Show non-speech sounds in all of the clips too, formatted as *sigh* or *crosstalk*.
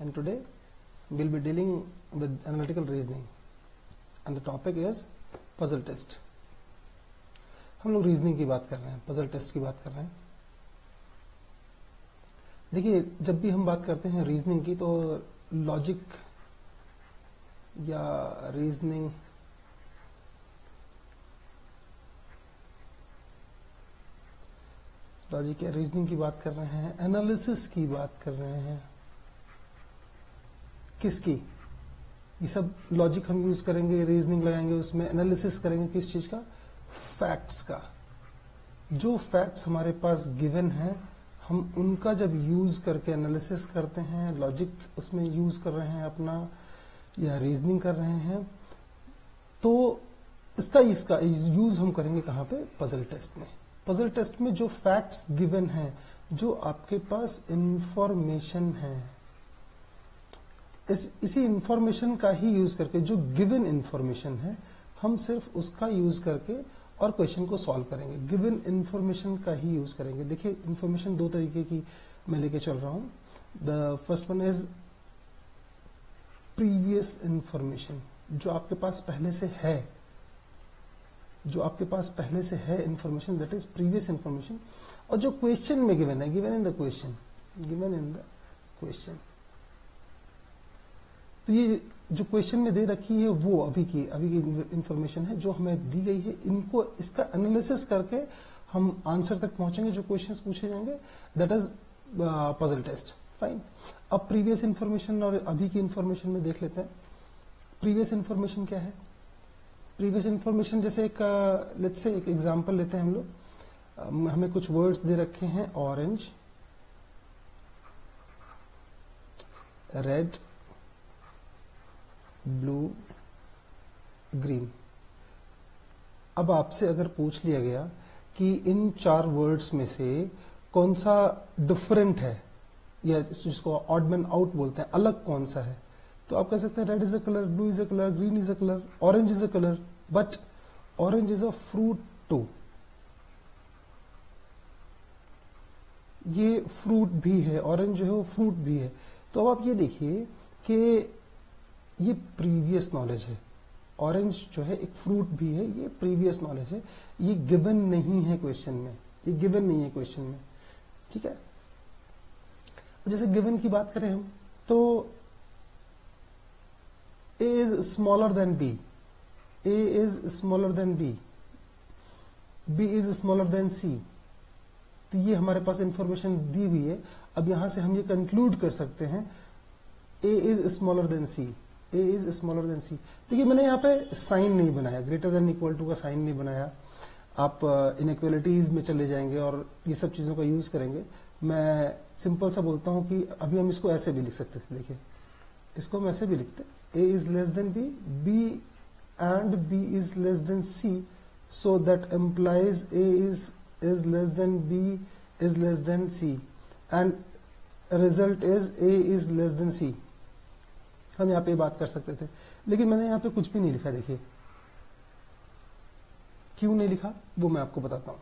and today, we'll be dealing with analytical reasoning. And the topic is puzzle test. हम लोग reasoning की बात कर रहे हैं पजल टेस्ट की बात कर रहे हैं। देखिए, जब भी हम बात करते हैं रीजनिंग की तो लॉजिक या रीजनिंग लॉजिक या रीजनिंग की बात कर रहे हैं एनालिसिस की बात कर रहे हैं। किसकी? ये सब लॉजिक हम यूज़ करेंगे रीजनिंग लगाएँगे, उसमें एनालिसिस करेंगे किस चीज़ का? फैक्ट्स का। जो फैक्ट्स हमारे पास गिवन है, हम उनका जब यूज़ करके एनालिसिस करते हैं लॉजिक उसमें यूज़ कर रहे हैं अपना, या रीजनिंग कर रहे हैं तो इसका इसका यूज़ हम करेंगे कहाँ पे? पजल टेस्ट में। पजल टेस्ट में जो फैक्ट्स गिवन है, जो आपके पास इंफॉर्मेशन है इस, इसी इंफॉर्मेशन का ही यूज़ करके जो गिवन इंफॉर्मेशन है, हम सिर्फ़ उसका यूज़ करके और क्वेश्चन को सॉल्व करेंगे। गिवन इंफॉर्मेशन का ही यूज़ करेंगे। देखिए इंफॉर्मेशन दो तरीके की मैं लेके चल रहा हूँ। The first one is previous information जो आपके पास पहले से है। जो आपके पास पहले से है information that is previous information और जो क्वेश्चन में गिवन है given in the question given in the question तो ये जो क्वेश्चन में दे रखी है, वो अभी की अभी की इंफॉर्मेशन है, जो हमें दी गई है, इनको इसका एनालिसिस करके हम आंसर तक पहुँचेंगे, जो क्वेश्चंस पूछे जाएँगे। That is puzzle test fine अब प्रीवियस इंफॉर्मेशन और अभी की इंफॉर्मेशन में देख लेते हैं। प्रीवियस इंफॉर्मेशन क्या है? प्रीवियस इंफॉर्मेशन जैसे एक लेट्स से एक एग्जांपल लेते हैं हम लोग। हमें कुछ वर्ड्स दे रखे हैं ऑरेंज रेड ब्लू, ग्रीन। अब आपसे अगर पूछ लिया गया कि इन चार वर्ड्स में से कौन सा डिफरेंट है, या जिसको ऑडमैन आउट बोलते हैं, अलग कौन सा है तो आप कह सकते हैं red is a colour blue is a colour green is a colour orange is a colour but orange is a fruit too ये फ्रूट भी है ऑरेंज जो है वो फ्रूट भी है। तो अब आप ये देखिए कि ये प्रीवियस नॉलेज है। ऑरेंज जो है, एक फ्रूट भी है, ये प्रीवियस नॉलेज है। ये गिवन नहीं है क्वेश्चन में। ये गिवन नहीं है क्वेश्चन में। ठीक है? जैसे गिवन की बात करें हम तो A is smaller than B A is smaller than B B is smaller than C तो ये हमारे पास इंफॉर्मेशन दी हुई है। अब यहाँ से हम ये कंक्लूड कर सकते हैं। A is smaller than C A is smaller than C देखिए, मैंने यहाँ पे साइन नहीं बनाया ग्रेटर देन इक्वल टू का साइन नहीं बनाया। आप इनक्वलिटीज में चले जाएँगे और ये सब चीज़ों का यूज़ करेंगे। मैं सिंपल सा बोलता हूँ कि अभी हम इसको ऐसे भी लिख सकते थे, देखिए। इसको हम ऐसे भी लिखते A is less than B B and B is less than C so that implies A is is less than B is less than C and result is A is less than C हम यहाँ पे बात कर सकते थे। लेकिन मैंने यहाँ पे कुछ भी नहीं लिखा, देखिए। क्यों नहीं लिखा? वो मैं आपको बताता हूँ।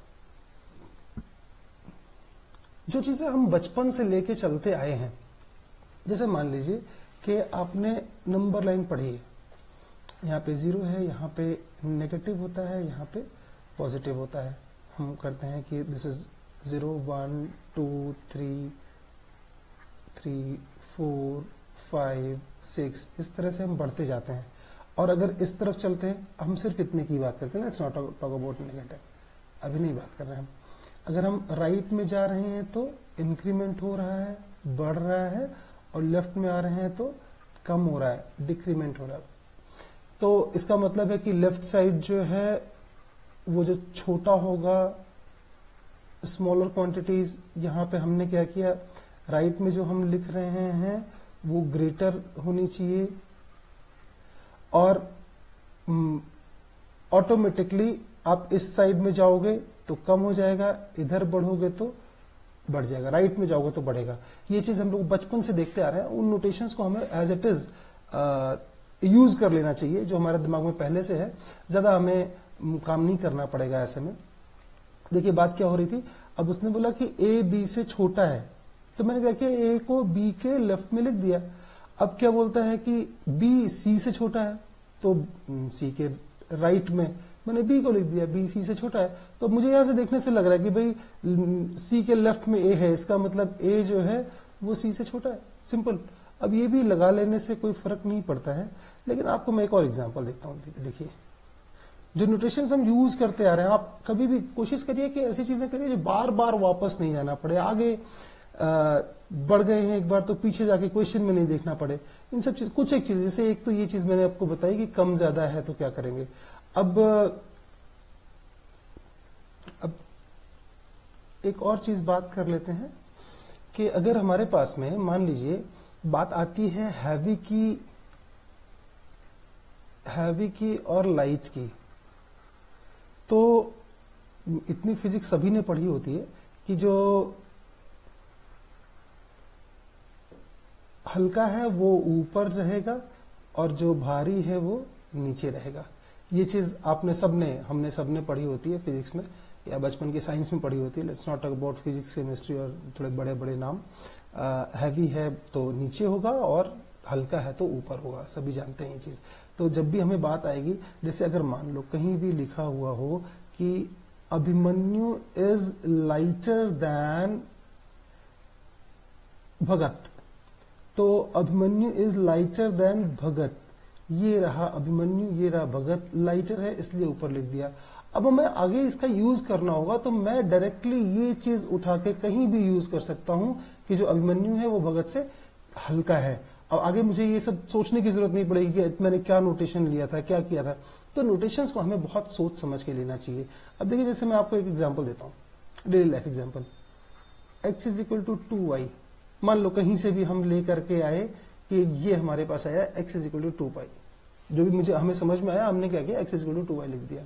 जो चीज़ें हम बचपन से लेके चलते आए हैं, जैसे मान लीजिए कि आपने नंबर लाइन पढ़ी है। यहाँ पे ज़ीरो है, यहाँ पे नेगेटिव होता है, यहाँ पे पॉजिटिव होता है। हम करते हैं कि this is zero one two three three four five six इस तरह से हम बढ़ते जाते हैं। और अगर इस तरफ़ चलते हैं, हम सिर्फ़ इतने की बात करते हैं it's not talk about negative अभी नहीं बात कर रहे हैं हम। अगर हम राइट में जा रहे हैं तो इंक्रीमेंट हो रहा है, बढ़ रहा है, और लेफ़्ट में आ रहे हैं तो कम हो रहा है डिक्रीमेंट हो रहा है। तो इसका मतलब है कि लेफ़्ट साइड जो है, वो जो छोटा होगा स्मॉलर क्वांटिटीज यहाँ पे हमने क्या किया? राइट में जो हम लिख रहे हैं वो ग्रेटर होनी चाहिए और ऑटोमेटिकली आप इस साइड में जाओगे तो कम हो जाएगा, इधर बढ़ोगे तो बढ़ जाएगा राइट में जाओगे तो बढ़ेगा। ये चीज़ हम लोग बचपन से देखते आ रहे हैं, उन नोटेशंस को हमें एज इट इज़ यूज़ कर लेना चाहिए, जो हमारे दिमाग में पहले से है। ज़्यादा हमें काम नहीं करना पड़ेगा ऐसे में। देखिए, बात क्या हो रही थी? अब उसने बोला कि ए बी से छोटा है। तो मैंने कहा कि ए को बी के लेफ़्ट में लिख दिया। अब क्या बोलता है कि बी सी से छोटा है तो सी के राइट में मैंने बी को लिख दिया, बी सी से छोटा है। तो मुझे यहाँ से देखने से लग रहा है कि भाई, सी के लेफ़्ट में ए है, इसका मतलब ए जो है, वो सी से छोटा है। सिंपल। अब ये भी लगा लेने से कोई फ़र्क नहीं पड़ता है। लेकिन आपको मैं एक और एग्जांपल देता हूँ देखिए। जो न्यूट्रिशन हम यूज़ करते आ रहे हैं, आप कभी भी कोशिश करिए कि ऐसी चीज़ें करिए जो बार बार वापस नहीं जाना पड़े। आगे बढ़ गए हैं एक बार तो पीछे जाके क्वेश्चन में नहीं देखना पड़े। इन सब चीज़, कुछ एक चीज़, जैसे एक तो ये चीज़ मैंने आपको बताई कि कम ज़्यादा है तो क्या करेंगे? अब अब एक और चीज़ बात कर लेते हैं कि अगर हमारे पास में, मान लीजिए, बात आती है हैवी की हैवी की और लाइट की तो इतनी फिजिक्स सभी ने पढ़ी होती है कि जो हल्का है, वो ऊपर रहेगा और जो भारी है, वो नीचे रहेगा। ये चीज़ आपने सबने, हमने सबने पढ़ी होती है फिजिक्स में, या बचपन की साइंस में पढ़ी होती है। Let's not talk about physics chemistry और थोड़े बड़े बड़े नाम हैवी है तो नीचे होगा और हल्का है तो ऊपर होगा। सभी जानते हैं ये चीज़। तो जब भी हमें बात आएगी, जैसे अगर मान लो कहीं भी लिखा हुआ हो कि Abhimanyu is lighter than Bhagat तो Abhimanyu is lighter than Bhagat. ये रहा अभिमन्यु, ये रहा भगत। लाइटर है, इसलिए ऊपर लिख दिया। अब हमें आगे इसका यूज़ करना होगा तो मैं डायरेक्टली ये चीज़ उठा के कहीं भी यूज़ कर सकता हूँ कि जो अभिमन्यु है वो भगत से हल्का है। अब आगे मुझे ये सब सोचने की ज़रूरत नहीं पड़ेगी कि मैंने क्या नोटेशन लिया था, क्या किया था। तो नोटेशंस को हमें बहुत सोच समझ के लेना चाहिए। अब देखिए, जैसे मैं आपको एक एग्ज़ाम्पल देता हूँ। Daily life example x is equal to two y मान लो कहीं से भी हम ले करके आए कि ये हमारे पास आया x is equal to two pi जो भी मुझे, हमें समझ में आया, हमने क्या किया? X is equal to two y लिख दिया।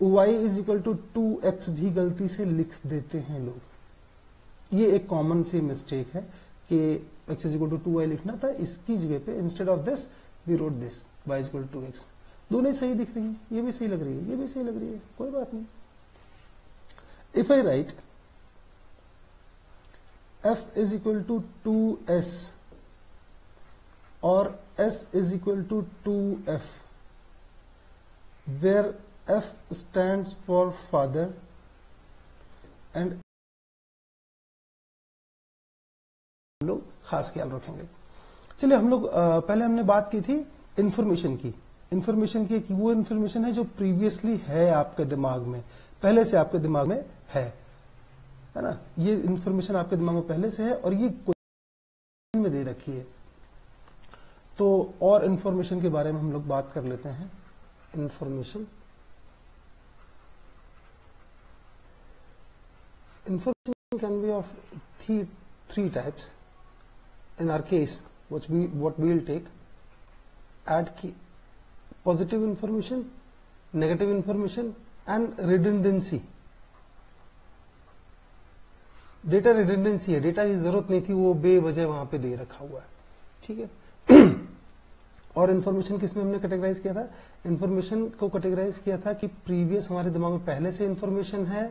Y is equal to two x भी गलती से लिख देते हैं लोग। ये एक कॉमन सी मिस्टेक है कि x is equal to two y लिखना था, इसकी जगह पे instead of this we wrote this y is equal to x दोनों सही दिख रही है, ये भी सही लग रही है, ये भी सही लग रही है, कोई बात नहीं। If I write f is equal to 2s or s is equal to 2f where f stands for father and हम लोग खास ख्याल रखेंगे। चलिए हम लोग पहले हमने बात की थी इन्फॉर्मेशन की। इन्फॉर्मेशन कि वो इन्फॉर्मेशन है जो प्रीवियसली है आपके दिमाग में, पहले से आपके दिमाग में है। है ना? ये इंफॉर्मेशन आपके दिमाग में पहले से है और ये में दे रखी है। तो और इंफॉर्मेशन के बारे में हम लोग बात कर लेते हैं। Information information can be of three three types in our case which we, what we'll take, add key, positive information, negative information, and redundancy. Data redundancy है डेटा की ज़रूरत नहीं थी, वो बेवजह वहाँ पे दे रखा हुआ है। ठीक है? *clears throat* और इन्फॉर्मेशन किसमें हमने कैटेगराइज किया था? इन्फॉर्मेशन को कैटेगराइज किया था कि प्रीवियस हमारे दिमाग में पहले से इन्फॉर्मेशन है।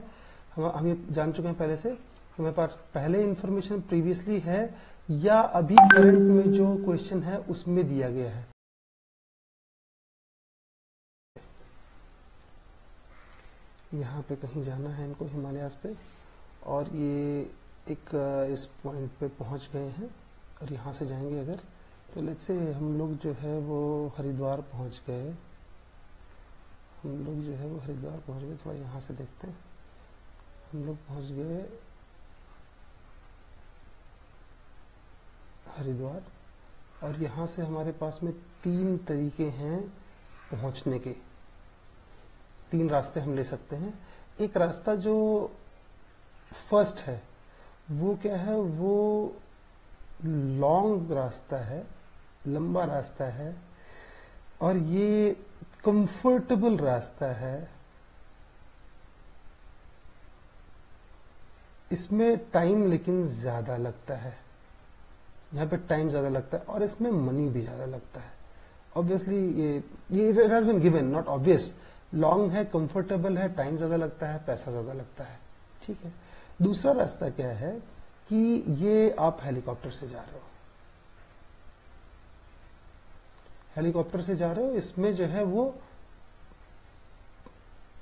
हम हम ये जान चुके हैं पहले से हमारे पास पहले इन्फॉर्मेशन प्रीवियसली है या अभी करंट में जो क्वेश्चन है, उसमें दिया गया है। यहाँ पे कहीं जाना है इनको हिमालयास पे। और ये एक इस पॉइंट पे पहुँच गए हैं और यहाँ से जाएँगे अगर। तो लेट से हम लोग जो है वो हरिद्वार पहुँच गए। हम लोग जो है वो हरिद्वार पहुँच गए, थोड़ा यहाँ से देखते हैं। हम लोग पहुँच गए हरिद्वार और यहाँ से हमारे पास में तीन तरीके हैं पहुँचने के। तीन रास्ते हम ले सकते हैं। एक रास्ता जो फ़र्स्ट है। वो क्या है? वो लॉन्ग रास्ता है, लंबा रास्ता है, और ये कंफर्टेबल रास्ता है। इसमें टाइम लेकिन ज़्यादा लगता है। यहाँ पे टाइम ज़्यादा लगता है और इसमें मनी भी ज़्यादा लगता है। ऑब्वियसली ये ये it has been given not obvious long है कंफर्टेबल है टाइम ज़्यादा लगता है, पैसा ज़्यादा लगता है। ठीक है? दूसरा रास्ता क्या है कि ये आप हेलीकॉप्टर से जा रहे हो। हेलीकॉप्टर से जा रहे हो, इसमें जो है वो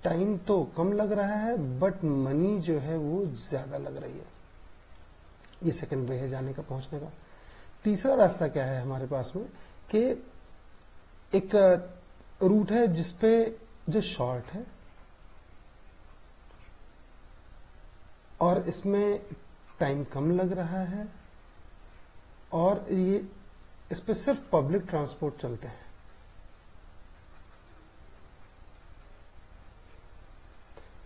टाइम तो कम लग रहा है, बट मनी जो है वो ज़्यादा लग रही है। ये सेकंड वे है जाने का, पहुँचने का। तीसरा रास्ता क्या है हमारे पास में कि एक रूट है जिसपे जो शॉर्ट है और इसमें टाइम कम लग रहा है और ये, इस पे सिर्फ़ पब्लिक ट्रांसपोर्ट चलते हैं।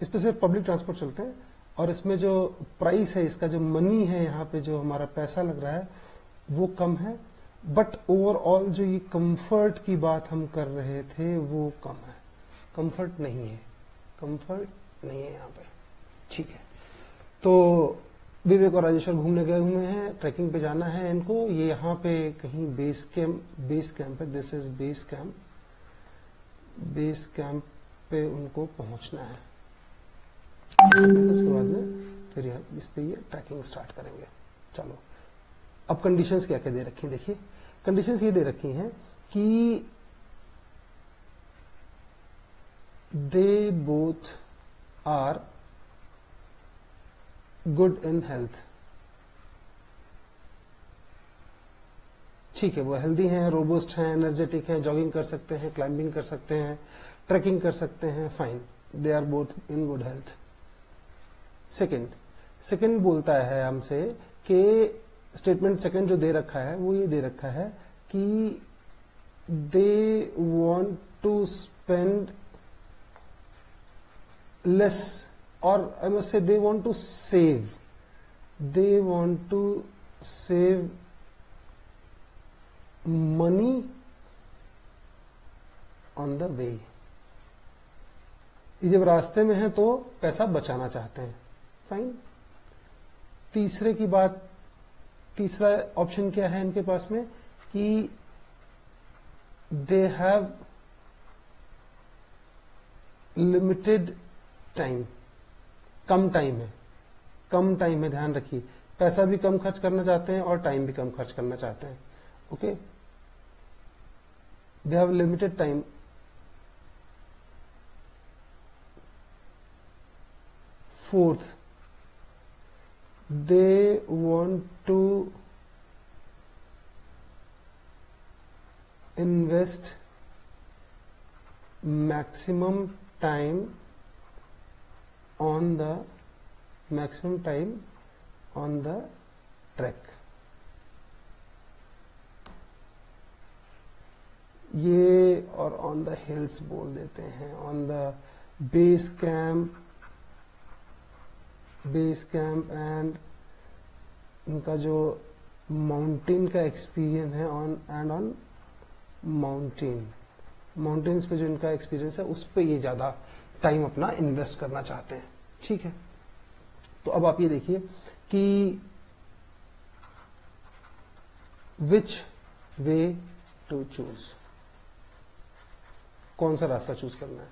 इस पर सिर्फ़ पब्लिक ट्रांसपोर्ट चलते हैं और इसमें जो प्राइस है, इसका जो मनी है, यहाँ पे जो हमारा पैसा लग रहा है, वो कम है। बट ओवरऑल जो ये कंफर्ट की बात हम कर रहे थे, वो कम है। कंफर्ट नहीं है। कंफर्ट नहीं है यहाँ पे। ठीक है। तो विवेक और राजेश्वर घूमने गए हुए हैं, ट्रैकिंग पे जाना है इनको। ये यहाँ पे कहीं बेस कैंप बेस कैंप है। This is base camp base camp पे उनको पहुँचना है। उसके बाद में फिर इस पे ये ट्रैकिंग स्टार्ट करेंगे। चलो। अब कंडीशंस क्या क्या दे रखी हैं? देखिए कंडीशंस ये दे रखी हैं कि they both are good in health. ठीक है, वो हेल्दी हैं, रोबोस्ट हैं, एनर्जेटिक हैं, जॉगिंग कर सकते हैं, क्लाइंबिंग कर सकते हैं, ट्रैकिंग कर सकते हैं fine they are both in good health second second बोलता है हमसे कि स्टेटमेंट सेकंड जो दे रखा है, वो ये दे रखा है कि they want to spend less or I must say, they want to save. They want to save money on the way. ये जब रास्ते में है तो पैसा बचाना चाहते हैं फाइन तीसरे की बात, तीसरा ऑप्शन क्या है इनके पास में कि दे हैव लिमिटेड टाइम कम टाइम है। कम टाइम है, ध्यान रखिए। पैसा भी कम खर्च करना चाहते हैं और टाइम भी कम खर्च करना चाहते हैं। Okay? They have limited time fourth they want to invest maximum time on the maximum time on the track. ये और ऑन द हिल्स बोल देते हैं। On the base camp base camp and इनका जो माउंटेन का एक्सपीरियंस है on and on mountain mountains पे जो इनका एक्सपीरियंस है, उस पर ये ज़्यादा टाइम अपना इन्वेस्ट करना चाहते हैं। ठीक है? तो अब आप ये देखिए कि विच वे टू चूज़ कौन सा रास्ता चूज़ करना है?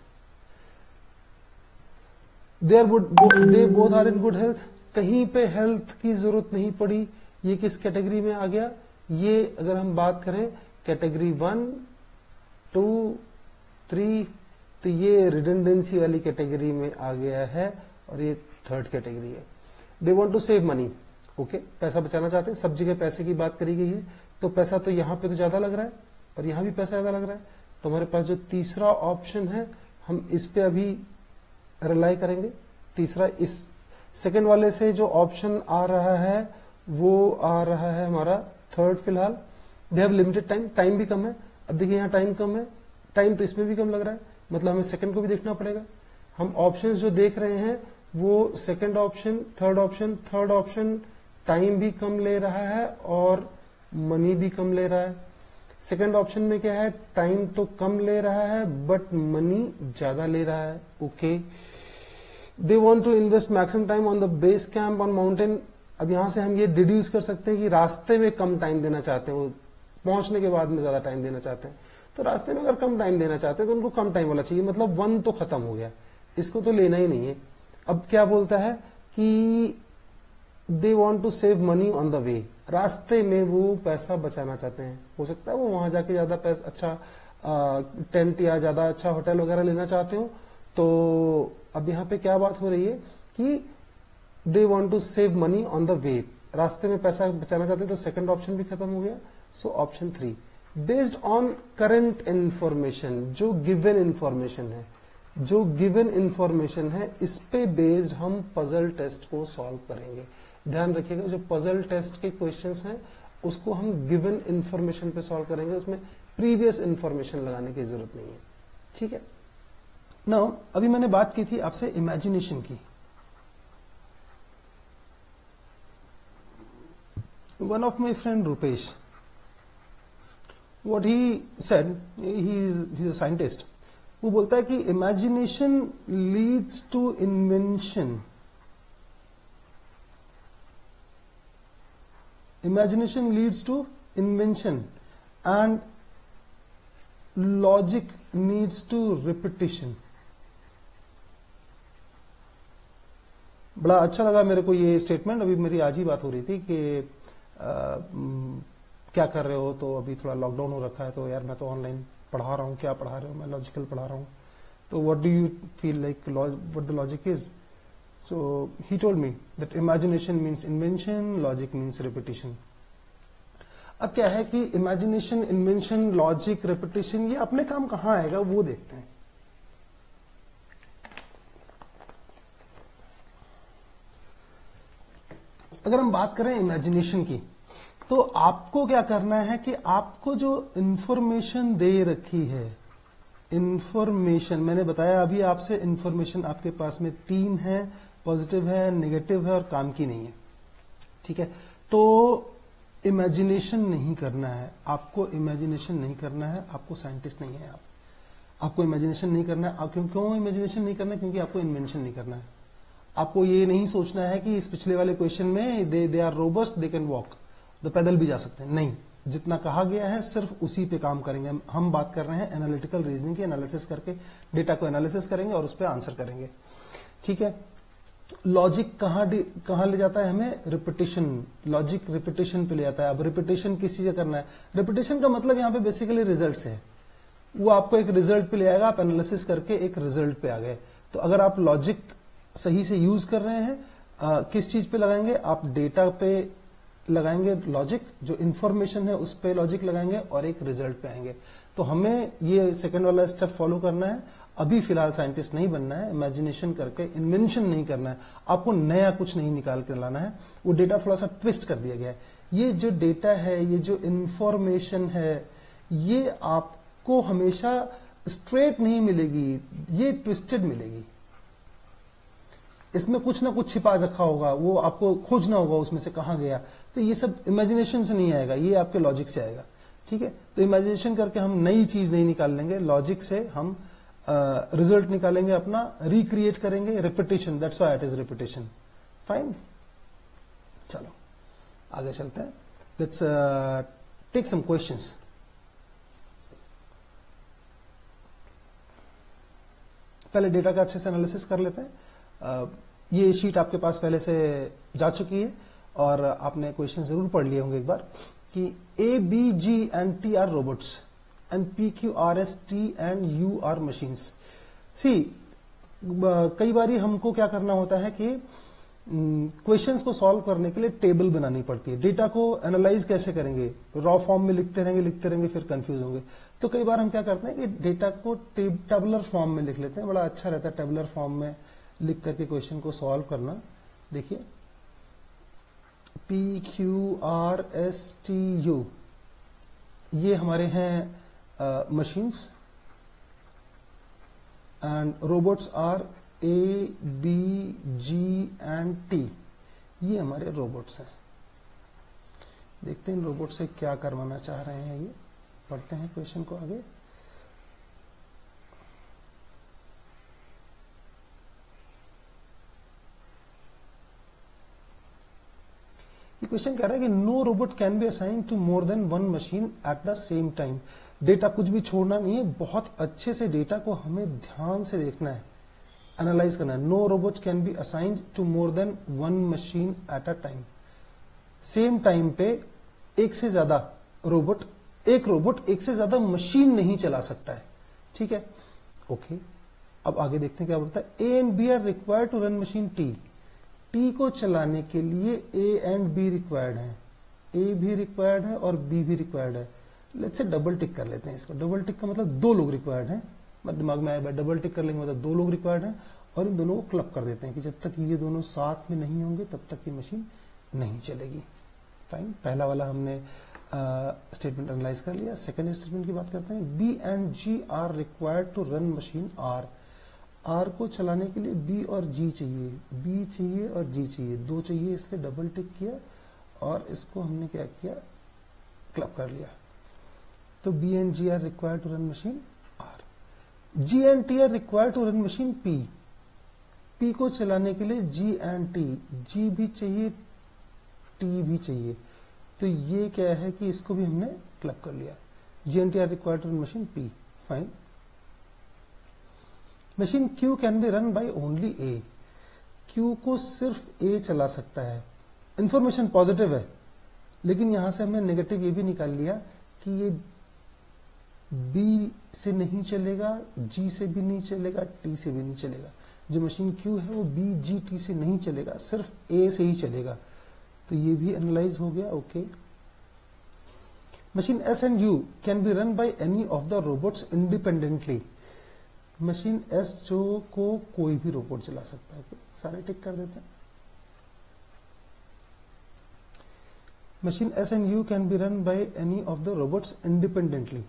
They are good they both are in good health कहीं पे हेल्थ की ज़रूरत नहीं पड़ी। ये किस कैटेगरी में आ गया? ये अगर हम बात करें कैटेगरी वन टू थ्री तो ये रिडेंडेंसी वाली कैटेगरी में आ गया है और ये थर्ड कैटेगरी है। They want to save money okay पैसा बचाना चाहते हैं। सब जगह पैसे की बात करी गई है। तो पैसा तो यहाँ पे तो ज़्यादा लग रहा है और यहाँ भी पैसा ज़्यादा लग रहा है। तो हमारे पास जो तीसरा ऑप्शन है, हम इस पे अभी रिलाई करेंगे। तीसरा इस सेकेंड वाले से जो ऑप्शन आ रहा है, वो आ रहा है हमारा थर्ड फ़िलहाल। They have limited time time भी कम है। अब देखिए यहाँ टाइम कम है। टाइम तो इसमें भी कम लग रहा है। मतलब हमें सेकंड को भी देखना पड़ेगा। हम ऑप्शंस जो देख रहे हैं, वो second option third option third option time भी कम ले रहा है और मनी भी कम ले रहा है। सेकंड ऑप्शन में क्या है टाइम तो कम ले रहा है बट मनी ज़्यादा ले रहा है। Okay they want to invest maximum time on the base camp on mountain अब यहाँ से हम ये डिड्यूस कर सकते हैं कि रास्ते में कम टाइम देना चाहते हैं, वो पहुँचने के बाद में ज़्यादा टाइम देना चाहते हैं। तो रास्ते में अगर कम टाइम देना चाहते हैं तो उनको कम टाइम वाला चाहिए। मतलब वन तो खत्म हो गया। इसको तो लेना ही नहीं है। अब क्या बोलता है कि they want to save money on the way रास्ते में वो पैसा बचाना चाहते हैं। हो सकता है वो वहाँ जाके ज़्यादा पैसा अच्छा टेंट या ज़्यादा अच्छा होटल वगैरह लेना चाहते हो। तो अब यहाँ पे क्या बात हो रही है कि they want to save money on the way रास्ते में पैसा बचाना चाहते हैं तो सेकंड ऑप्शन भी खत्म हो गया। So option three based on current information जो गिवन इंफॉर्मेशन है। जो गिवन इंफॉर्मेशन है, इस पे बेस्ड हम पजल टेस्ट को सॉल्व करेंगे। ध्यान रखिएगा, जो पजल टेस्ट के क्वेश्चंस हैं, उसको हम गिवन इंफॉर्मेशन पे सॉल्व करेंगे। उसमें प्रीवियस इंफॉर्मेशन लगाने की ज़रूरत नहीं है। ठीक है? ना अभी मैंने बात की थी आपसे इमेजिनेशन की। One of my friend Rupesh what he said he scientist वो बोलता है कि imagination leads to invention imagination leads to invention and logic needs to repetition. बड़ा अच्छा लगा मेरे को ये स्टेटमेंट अभी मेरी आज ही बात हो रही थी कि आ, क्या कर रहे हो? तो अभी थोड़ा लॉकडाउन हो रखा है तो यार मैं तो ऑनलाइन पढ़ा रहा हूँ क्या पढ़ा रहे हो? मैं लॉजिकल पढ़ा रहा हूँ। तो what do you feel like what the logic is so he told me that imagination means invention, logic means repetition. अब क्या है कि इमेजिनेशन इन्वेंशन लॉजिक रेपिटेशन ये अपने काम कहाँ आएगा वो देखते हैं। अगर हम बात करें इमेजिनेशन की तो आपको क्या करना है कि आपको जो इंफॉर्मेशन दे रखी है इंफॉर्मेशन मैंने बताया अभी आपसे इंफॉर्मेशन आपके पास में तीन है पॉजिटिव है नेगेटिव है और काम की नहीं है। ठीक है? तो इमेजिनेशन नहीं करना है। आपको इमेजिनेशन नहीं करना है, आपको साइंटिस्ट नहीं है आप। आपको इमेजिनेशन नहीं करना है, आप क्यों क्यों इमेजिनेशन नहीं करना क्योंकि आपको इन्वेंशन नहीं करना है। आपको ये नहीं सोचना है कि इस पिछले वाले क्वेश्चन में they they are robust they can walk तो पैदल भी जा सकते हैं। नहीं जितना कहा गया है सिर्फ़ उसी पे काम करेंगे। हम बात कर रहे हैं एनालिटिकल रीजनिंग की एनालिसिस करके डेटा को एनालिसिस करेंगे और उस पर आंसर करेंगे। ठीक है? लॉजिक कहाँ कहाँ ले जाता है हमें? रिपीटेशन लॉजिक रिपीटेशन पे ले जाता है। अब रिपीटेशन किस चीज़ करना है? रिपीटेशन का मतलब यहाँ पे बेसिकली रिज़ल्ट है। वो आपको एक रिज़ल्ट पे ले आएगा आप एनालिसिस करके एक रिज़ल्ट पे आ गए। तो अगर आप लॉजिक सही से यूज़ कर रहे हैं आ, किस चीज़ पे लगाएँगे? आप डेटा पे लगाएँगे लॉजिक जो इन्फॉर्मेशन है, उस पे लॉजिक लगाएँगे और एक रिज़ल्ट पे आएँगे। तो हमें ये सेकंड वाला स्टेप फॉलो करना है। अभी फ़िलहाल साइंटिस्ट नहीं बनना है। इमेजिनेशन करके इन्वेंशन नहीं करना है। आपको नया कुछ नहीं निकाल कर लाना है। वो डेटा थोड़ा सा ट्विस्ट कर दिया गया है। ये जो डेटा है, ये जो इंफॉर्मेशन है, ये आपको हमेशा स्ट्रेट नहीं मिलेगी। ये ट्विस्टेड मिलेगी। इसमें कुछ ना कुछ छिपा रखा होगा। वो आपको खोजना होगा, उसमें से कहा गया। तो ये सब इमेजिनेशन से नहीं आएगा ये आपके लॉजिक से आएगा। ठीक है? तो इमेजिनेशन करके हम नई चीज़ नहीं निकाल लेंगे लॉजिक से हम रिज़ल्ट uh, निकालेंगे अपना रिक्रिएट करेंगे repetition that's why it is repetition fine चलो आगे चलते हैं। लेट्स टेक सम क्वेश्चंस पहले डेटा का अच्छे से एनालिसिस कर लेते हैं। uh, ये शीट आपके पास पहले से जा चुकी है। और आपने क्वेश्चन ज़रूर पढ़ लिए होंगे एक बार, कि A B G and T are robots and P Q R S T and U are machines. सी कई बार हमको क्या करना होता है कि क्वेश्चंस को सॉल्व करने के लिए टेबल बनानी पड़ती है। डेटा को एनालाइज कैसे करेंगे? रॉ फॉर्म में लिखते रहेंगे लिखते रहेंगे, फिर कंफ्यूज होंगे। तो कई बार हम क्या करते हैं कि डेटा को टेबलर फॉर्म में लिख लेते हैं। बड़ा अच्छा रहता है टेबलर फॉर्म में लिख करके क्वेश्चन को सॉल्व करना। देखिए P Q R S T U ये हमारे हैं machines and robots are A, B, G and T. ये हमारे रोबोट्स हैं। देखते हैं इन रोबोट से क्या करवाना चाह रहे हैं ये। पढ़ते हैं क्वेश्चन को आगे। क्वेश्चन कह रहा है कि no robot can be assign to more than one machine at the same time data कुछ भी छोड़ना नहीं है, बहुत अच्छे से डेटा को हमें ध्यान से देखना है एनालाइज करना है। No robot can be assign to more than one machine at a time same time पे एक से ज़्यादा रोबोट एक रोबोट एक से ज़्यादा मशीन नहीं चला सकता है। ठीक है? Okay okay. अब आगे देखते हैं क्या बोलता है। A and B are required to run machine T T को चलाने के लिए ए एंड बी रिक्वायर्ड है। ए भी रिक्वायर्ड है और बी भी रिक्वायर्ड है। लेट्स से डबल टिक कर लेते हैं इसको। डबल टिक का मतलब दो लोग रिक्वायर्ड हैं। मतलब दिमाग में आया डबल टिक कर लेंगे मतलब दो लोग रिक्वायर्ड हैं और इन दोनों को क्लब कर देते हैं कि जब तक ये दोनों साथ में नहीं होंगे, तब तक ये मशीन नहीं चलेगी। फाइन पहला वाला हमने स्टेटमेंट एनालाइज कर लिया। सेकंड स्टेटमेंट की बात करते हैं। B and G are required to run machine R R को चलाने के लिए बी और जी चाहिए। बी चाहिए और जी चाहिए। दो चाहिए, इसलिए डबल टिक किया और इसको हमने क्या किया? क्लब कर लिया। तो B and G are required to run machine R G and T are required to run machine P P को चलाने के लिए जी एंड टी जी भी चाहिए टी भी चाहिए। तो ये क्या है कि इसको भी हमने क्लब कर लिया। G and T are required to run machine P fine machine Q can be run by only A Q को सिर्फ़ ए चला सकता है। इंफॉर्मेशन पॉजिटिव है। लेकिन यहाँ से हमने नेगेटिव ये भी निकाल लिया कि ये बी से नहीं चलेगा जी से भी नहीं चलेगा टी से भी नहीं चलेगा। जो मशीन क्यू है वो बी जी टी से नहीं चलेगा, सिर्फ़ ए से ही चलेगा। तो ये भी एनालाइज हो गया okay machine S and U can be run by any of the robots independently machine S जो को कोई भी रोबोट चला सकता है। सारे टिक कर देते हैं। Machine S and U can be run by any of the robots independently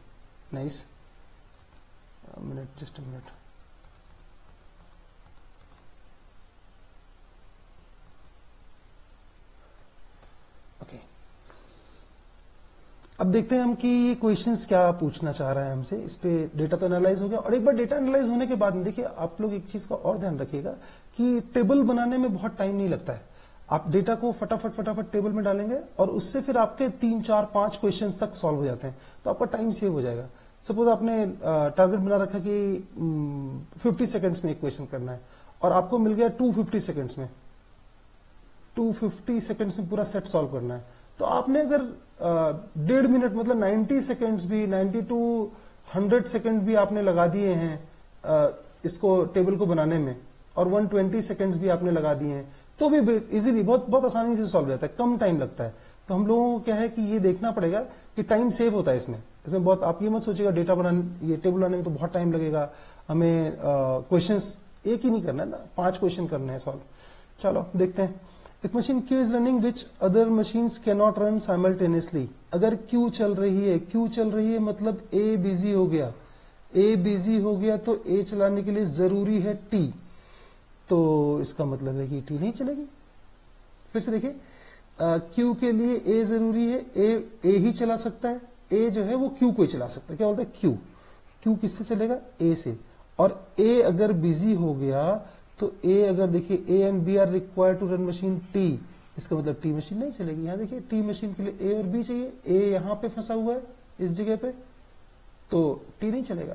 nice minute just minute अब देखते हैं हम कि ये क्वेश्चंस क्या पूछना चाह रहा है हमसे। इस पे डेटा तो एनालाइज हो गया। और एक बार डेटा एनालाइज होने के बाद देखिए, आप लोग एक चीज़ का और ध्यान रखिएगा कि टेबल बनाने में बहुत टाइम नहीं लगता है। आप डेटा को फटाफट फटाफट टेबल में डालेंगे और उससे फिर आपके तीन, चार, पाँच क्वेश्चन तक सॉल्व हो जाते हैं। तो आपका टाइम सेव हो जाएगा। सपोज़ आपने टारगेट बना रखा कि फिफ्टी सेकेंड्स में एक क्वेश्चन करना है और आपको मिल गया टू फिफ्टी सेकेंड्स में। टू फिफ्टी सेकेंड्स में पूरा सेट सॉल्व करना है। तो आपने अगर डेढ़ मिनट मतलब नाइन्टी सेकेंड्स भी, नाइन्टी टू हंड्रेड सेकेंड भी आपने लगा दिए हैं इसको टेबल को बनाने में, और वन ट्वेंटी सेकेंड्स भी आपने लगा दिए हैं। तो भी इजीली बहुत बहुत आसानी से सॉल्व जाता है, कम टाइम लगता है। तो हम लोगों को क्या है कि ये देखना पड़ेगा कि टाइम सेव होता है इसमें। इसमें बहुत, आप ये मत सोचिएगा डेटा बनाने, ये टेबल बनाने में तो बहुत टाइम लगेगा। हमें क्वेश्चंस एक ही नहीं करना है ना, पाँच क्वेश्चन करने हैं सॉल्व चलो, देखते हैं। If machine Q is running which other machine can not run simultaneously अगर क्यू चल रही है क्यू चल रही है मतलब ए बिज़ी हो गया। ए बिज़ी हो गया तो ए चलाने के लिए ज़रूरी है टी तो इसका मतलब है कि टी नहीं चलेगी। फिर से देखिए क्यू के लिए ए ज़रूरी है ए ए ही चला सकता है। ए जो है वो क्यू को ही चला सकता है। क्या बोलता है? क्यू क्यू किससे चलेगा? ए से। और ए अगर बिज़ी हो गया तो ए अगर देखिए A and B are require to run machine T इसका मतलब टी मशीन नहीं चलेगी। यहाँ देखिए टी मशीन के लिए ए और बी चाहिए। ए यहाँ पे फंसा हुआ है, इस जगह पे। तो टी नहीं चलेगा।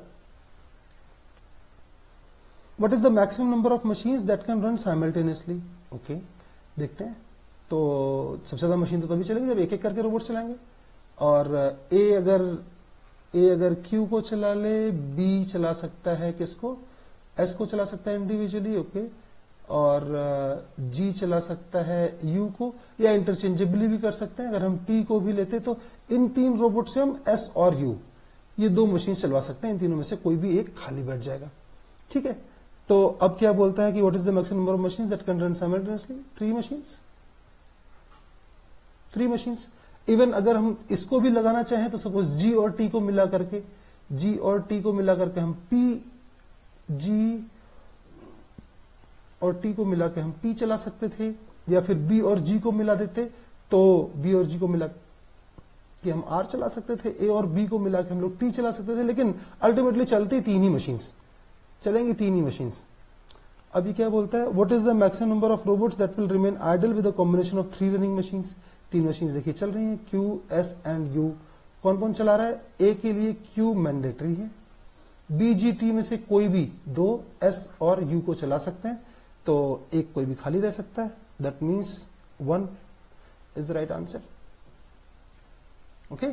What is the maximum number of machine that can run simultaneously okay देखते हैं। तो सबसे ज़्यादा मशीन तो तभी चलेगी जब एक एक करके रोबोट चलाएँगे। और ए अगर ए अगर क्यू को चला ले बी चला सकता है किसको? एस को चला सकता है इंडिविजुअली ओके और जी चला सकता है यू को, या इंटरचेंजेबली भी कर सकते हैं। अगर हम टी को भी लेते तो इन तीन रोबोट से हम एस और यू ये दो मशीन चलवा सकते हैं। इन तीनों में से कोई भी एक खाली बैठ जाएगा। ठीक है? तो अब क्या बोलता है कि what is the maximum number of machine that can run simultaneously three machines three machines even अगर हम इसको भी लगाना चाहें तो सपोज़ जी और टी को मिला करके जी और टी को मिला करके हम पी जी और टी को मिला के हम पी चला सकते थे, या फिर बी और जी को मिला देते तो बी और जी को मिला कि हम आर चला सकते थे ए और बी को मिला के हम लोग टी चला सकते थे, लेकिन अल्टीमेटली चलती तीन ही मशीन्स चलेंगी तीन ही मशीन अभी क्या बोलता है? What is the maximum number of robots that will remain idle with combination of three running machine तीन मशीन देखिए, चल रही हैं क्यू एस एंड यू कौन कौन चला रहा है? ए के लिए क्यू मैंडेटरी है। बीजीटी में से कोई भी दो एस और यू को चला सकते हैं तो एक कोई भी खाली रह सकता है। That means one is right answer okay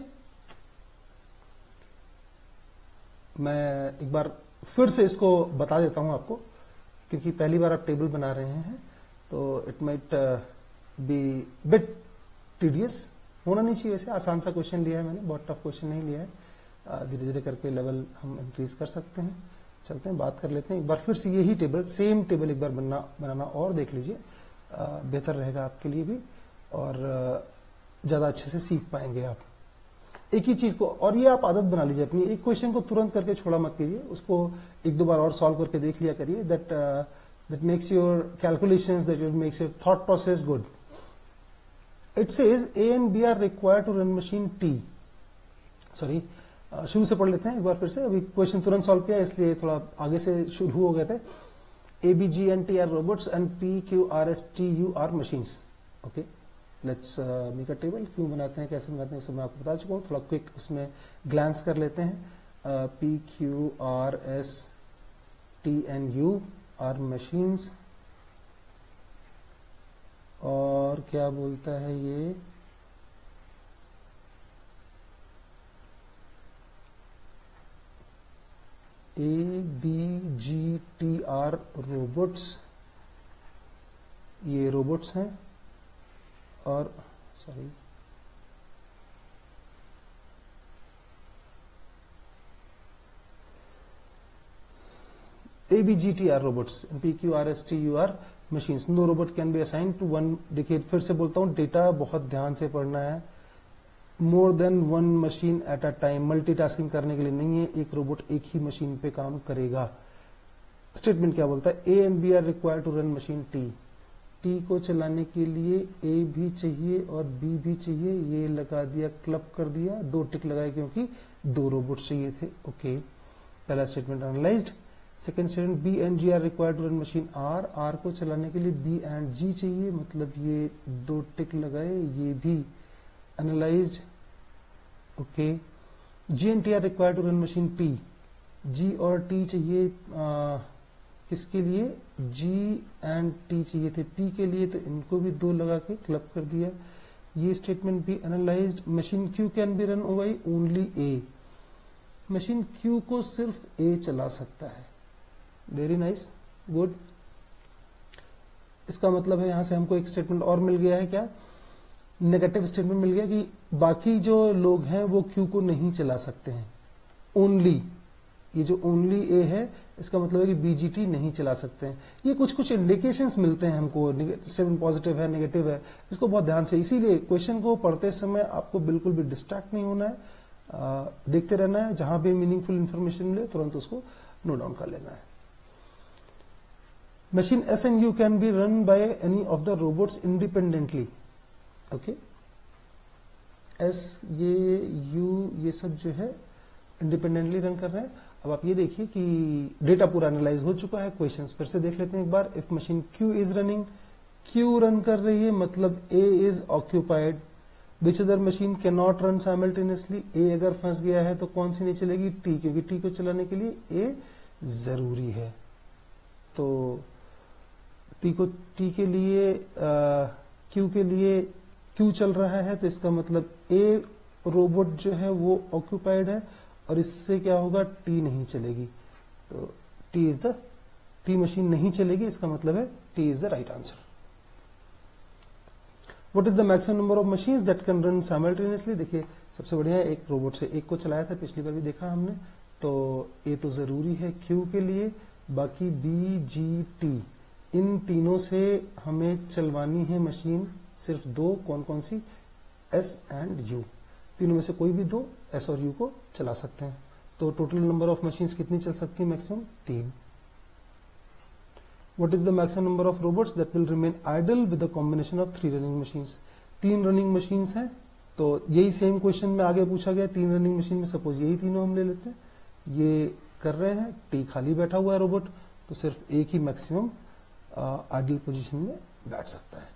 मैं एक बार फिर से इसको बता देता हूँ आपको, क्योंकि पहली बार आप टेबल बना रहे हैं तो it might be bit tedious होना नहीं चाहिए वैसे, आसान सा क्वेश्चन लिया है मैंने, बहुत टफ क्वेश्चन नहीं लिया है। धीरे धीरे करके लेवल हम इंक्रीज कर सकते हैं। चलते हैं, बात कर लेते हैं। एक बार फिर से यही टेबल सेम टेबल एक बार बनना, बनाना और देख लीजिए। बेहतर रहेगा आपके लिए भी और ज़्यादा अच्छे से सीख पाएँगे आप। एक ही चीज़ को और ये आप आदत बना लीजिए अपनी। एक क्वेश्चन को तुरंत करके छोड़ा मत कीजिए। उसको एक दो बार और सॉल्व करके देख लिया करिए that that makes your calculation that makes your thought process good it says A and B are required to run machine T sorry शुरू से पढ़ लेते हैं, एक बार फिर से। अभी क्वेश्चन तुरंत सॉल्व किया, इसलिए थोड़ा आगे से शुरू हो गए थे। A B G and T are robots and P Q R S T U are machines okay let's make a table क्यों बनाते हैं, कैसे बनाते हैं मैं आपको बता चुका हूँ। थोड़ा क्विक उसमें ग्लांस कर लेते हैं। P Q R S T and U are machines और क्या बोलता है ये? A B G T are robots ये रोबोट्स हैं और sorry A B G T are robots P Q R S T U are machines no robot can be assign to one देखिए फिर से बोलता हूँ डेटा बहुत ध्यान से पढ़ना है। More than one machine at a time multitasking करने के लिए नहीं है। एक रोबोट एक ही मशीन पे काम करेगा। स्टेटमेंट क्या बोलता है? A and B are required to run machine T T को चलाने के लिए ए भी चाहिए और बी भी चाहिए। ये लगा दिया क्लब कर दिया। दो टिक लगाए क्योंकि दो रोबोट चाहिए थे। ओके पहला statement analyse second statement B and G are required to run machine R R को चलाने के लिए बी एंड जी चाहिए। मतलब ये दो टिक लगाए, ये भी analysed okay? G and T are required to run machine P G और टी चाहिए किसके लिए? जी एंड टी चाहिए थे पी के लिए तो इनको भी दो लगा के क्लब कर दिया। ये स्टेटमेंट भी analyse machine Q can be run by only A machine Q को सिर्फ़ ए चला सकता है। वेरी नाइस गुड इसका मतलब है यहाँ से हमको एक स्टेटमेंट और मिल गया है क्या? नेगेटिव स्टेटमेंट मिल गया कि बाकी जो लोग हैं वो क्यू को नहीं चला सकते हैं। ओनली ये जो ओनली ए है इसका मतलब है कि बीजीटी नहीं चला सकते हैं। ये कुछ कुछ इंडिकेशंस मिलते हैं हमको। स्टेटमेंट पॉजिटिव है नेगेटिव है। इसको बहुत ध्यान से। इसीलिए क्वेश्चन को पढ़ते समय आपको बिल्कुल भी डिस्ट्रैक्ट नहीं होना है। आ, देखते रहना है। जहाँ भी मीनिंगफुल इंफॉर्मेशन मिले तुरंत उसको नोट डाउन कर लेना है। Machine S and U can be run by any of the robots independently. Okay. S, ये यू ये सब जो है इंडिपेंडेंटली रन कर रहे हैं। अब आप ये देखिए कि डेटा पूरा एनालाइज हो चुका है क्वेश्चन फिर से देख लेते हैं एक बार। If machine Q is running Q run कर रही है मतलब A is occupied which other machine can not run simultaneously A अगर फंस गया है तो कौन सी नहीं चलेगी? टी क्योंकि टी को चलाने के लिए ए ज़रूरी है। तो टी को टी के लिए क्यू के लिए क्यू चल रहा है? तो इसका मतलब ए रोबोट जो है वो ऑक्यूपाइड है और इससे क्या होगा? टी नहीं चलेगी। तो T is the T machine नहीं चलेगी, इसका मतलब है T is the right answer what is the maximum number of machine that can run simultaneously देखिए, सबसे बढ़िया एक रोबोट से एक को चलाया था, पिछली बार भी देखा हमने। तो ए तो ज़रूरी है क्यू के लिए, बाकी बी जी टी इन तीनों से हमें चलवानी है मशीन सिर्फ़ दो कौन कौन सी? एस एंड यू तीनों में से कोई भी दो एस और यू को चला सकते हैं। तो टोटल नंबर ऑफ़ मशीन कितनी चल सकती है मैक्सिमम तीन। What is the maximum number of robots that will remain idle with combination of three running machine तीन रनिंग मशीन है तो यही सेम क्वेश्चन में आगे पूछा गया। तीन रनिंग मशीन में सपोज़ यही तीनों हम ले लेते हैं। ये कर रहे हैं टी खाली बैठा हुआ है रोबोट तो सिर्फ़ एक ही मैक्सिमम आइडियल पोजीशन में बैठ सकता है।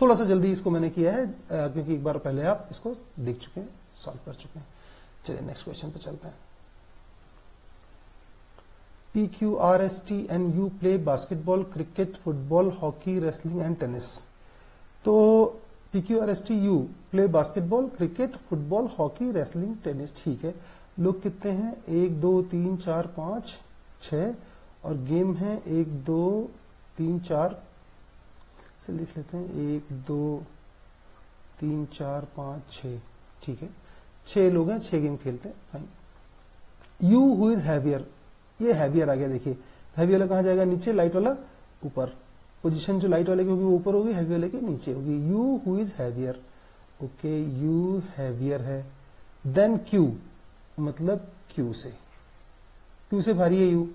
थोड़ा सा जल्दी इसको मैंने किया है क्योंकि एक बार पहले आप इसको देख चुके हैं सॉल्व कर चुके हैं। चलिए नेक्स्ट क्वेश्चन पे चलते हैं। P Q R S T and U play basketball cricket football hockey wrestling and tennis तो P Q R S T U play basketball cricket football hockey wrestling tennis ठीक है। लोग कितने हैं? एक, दो, तीन, चार, पाँच छ और गेम है एक, दो, तीन, चार से लिख लेते हैं। एक, दो, तीन, चार, पाँच छ ठीक है? छह लोग हैं, छह गेम खेलते हैं। Fine U who is heavier ये हैवियर आ गया देखिए। हैवी वाला कहाँ जाएगा? नीचे लाइट वाला ऊपर। पोजीशन जो लाइट वाले की होगी वो ऊपर होगी हैवी वाले की नीचे होगी। U who is heavier okay U heavier है। देन क्यू मतलब क्यू से। क्यू से भारी है U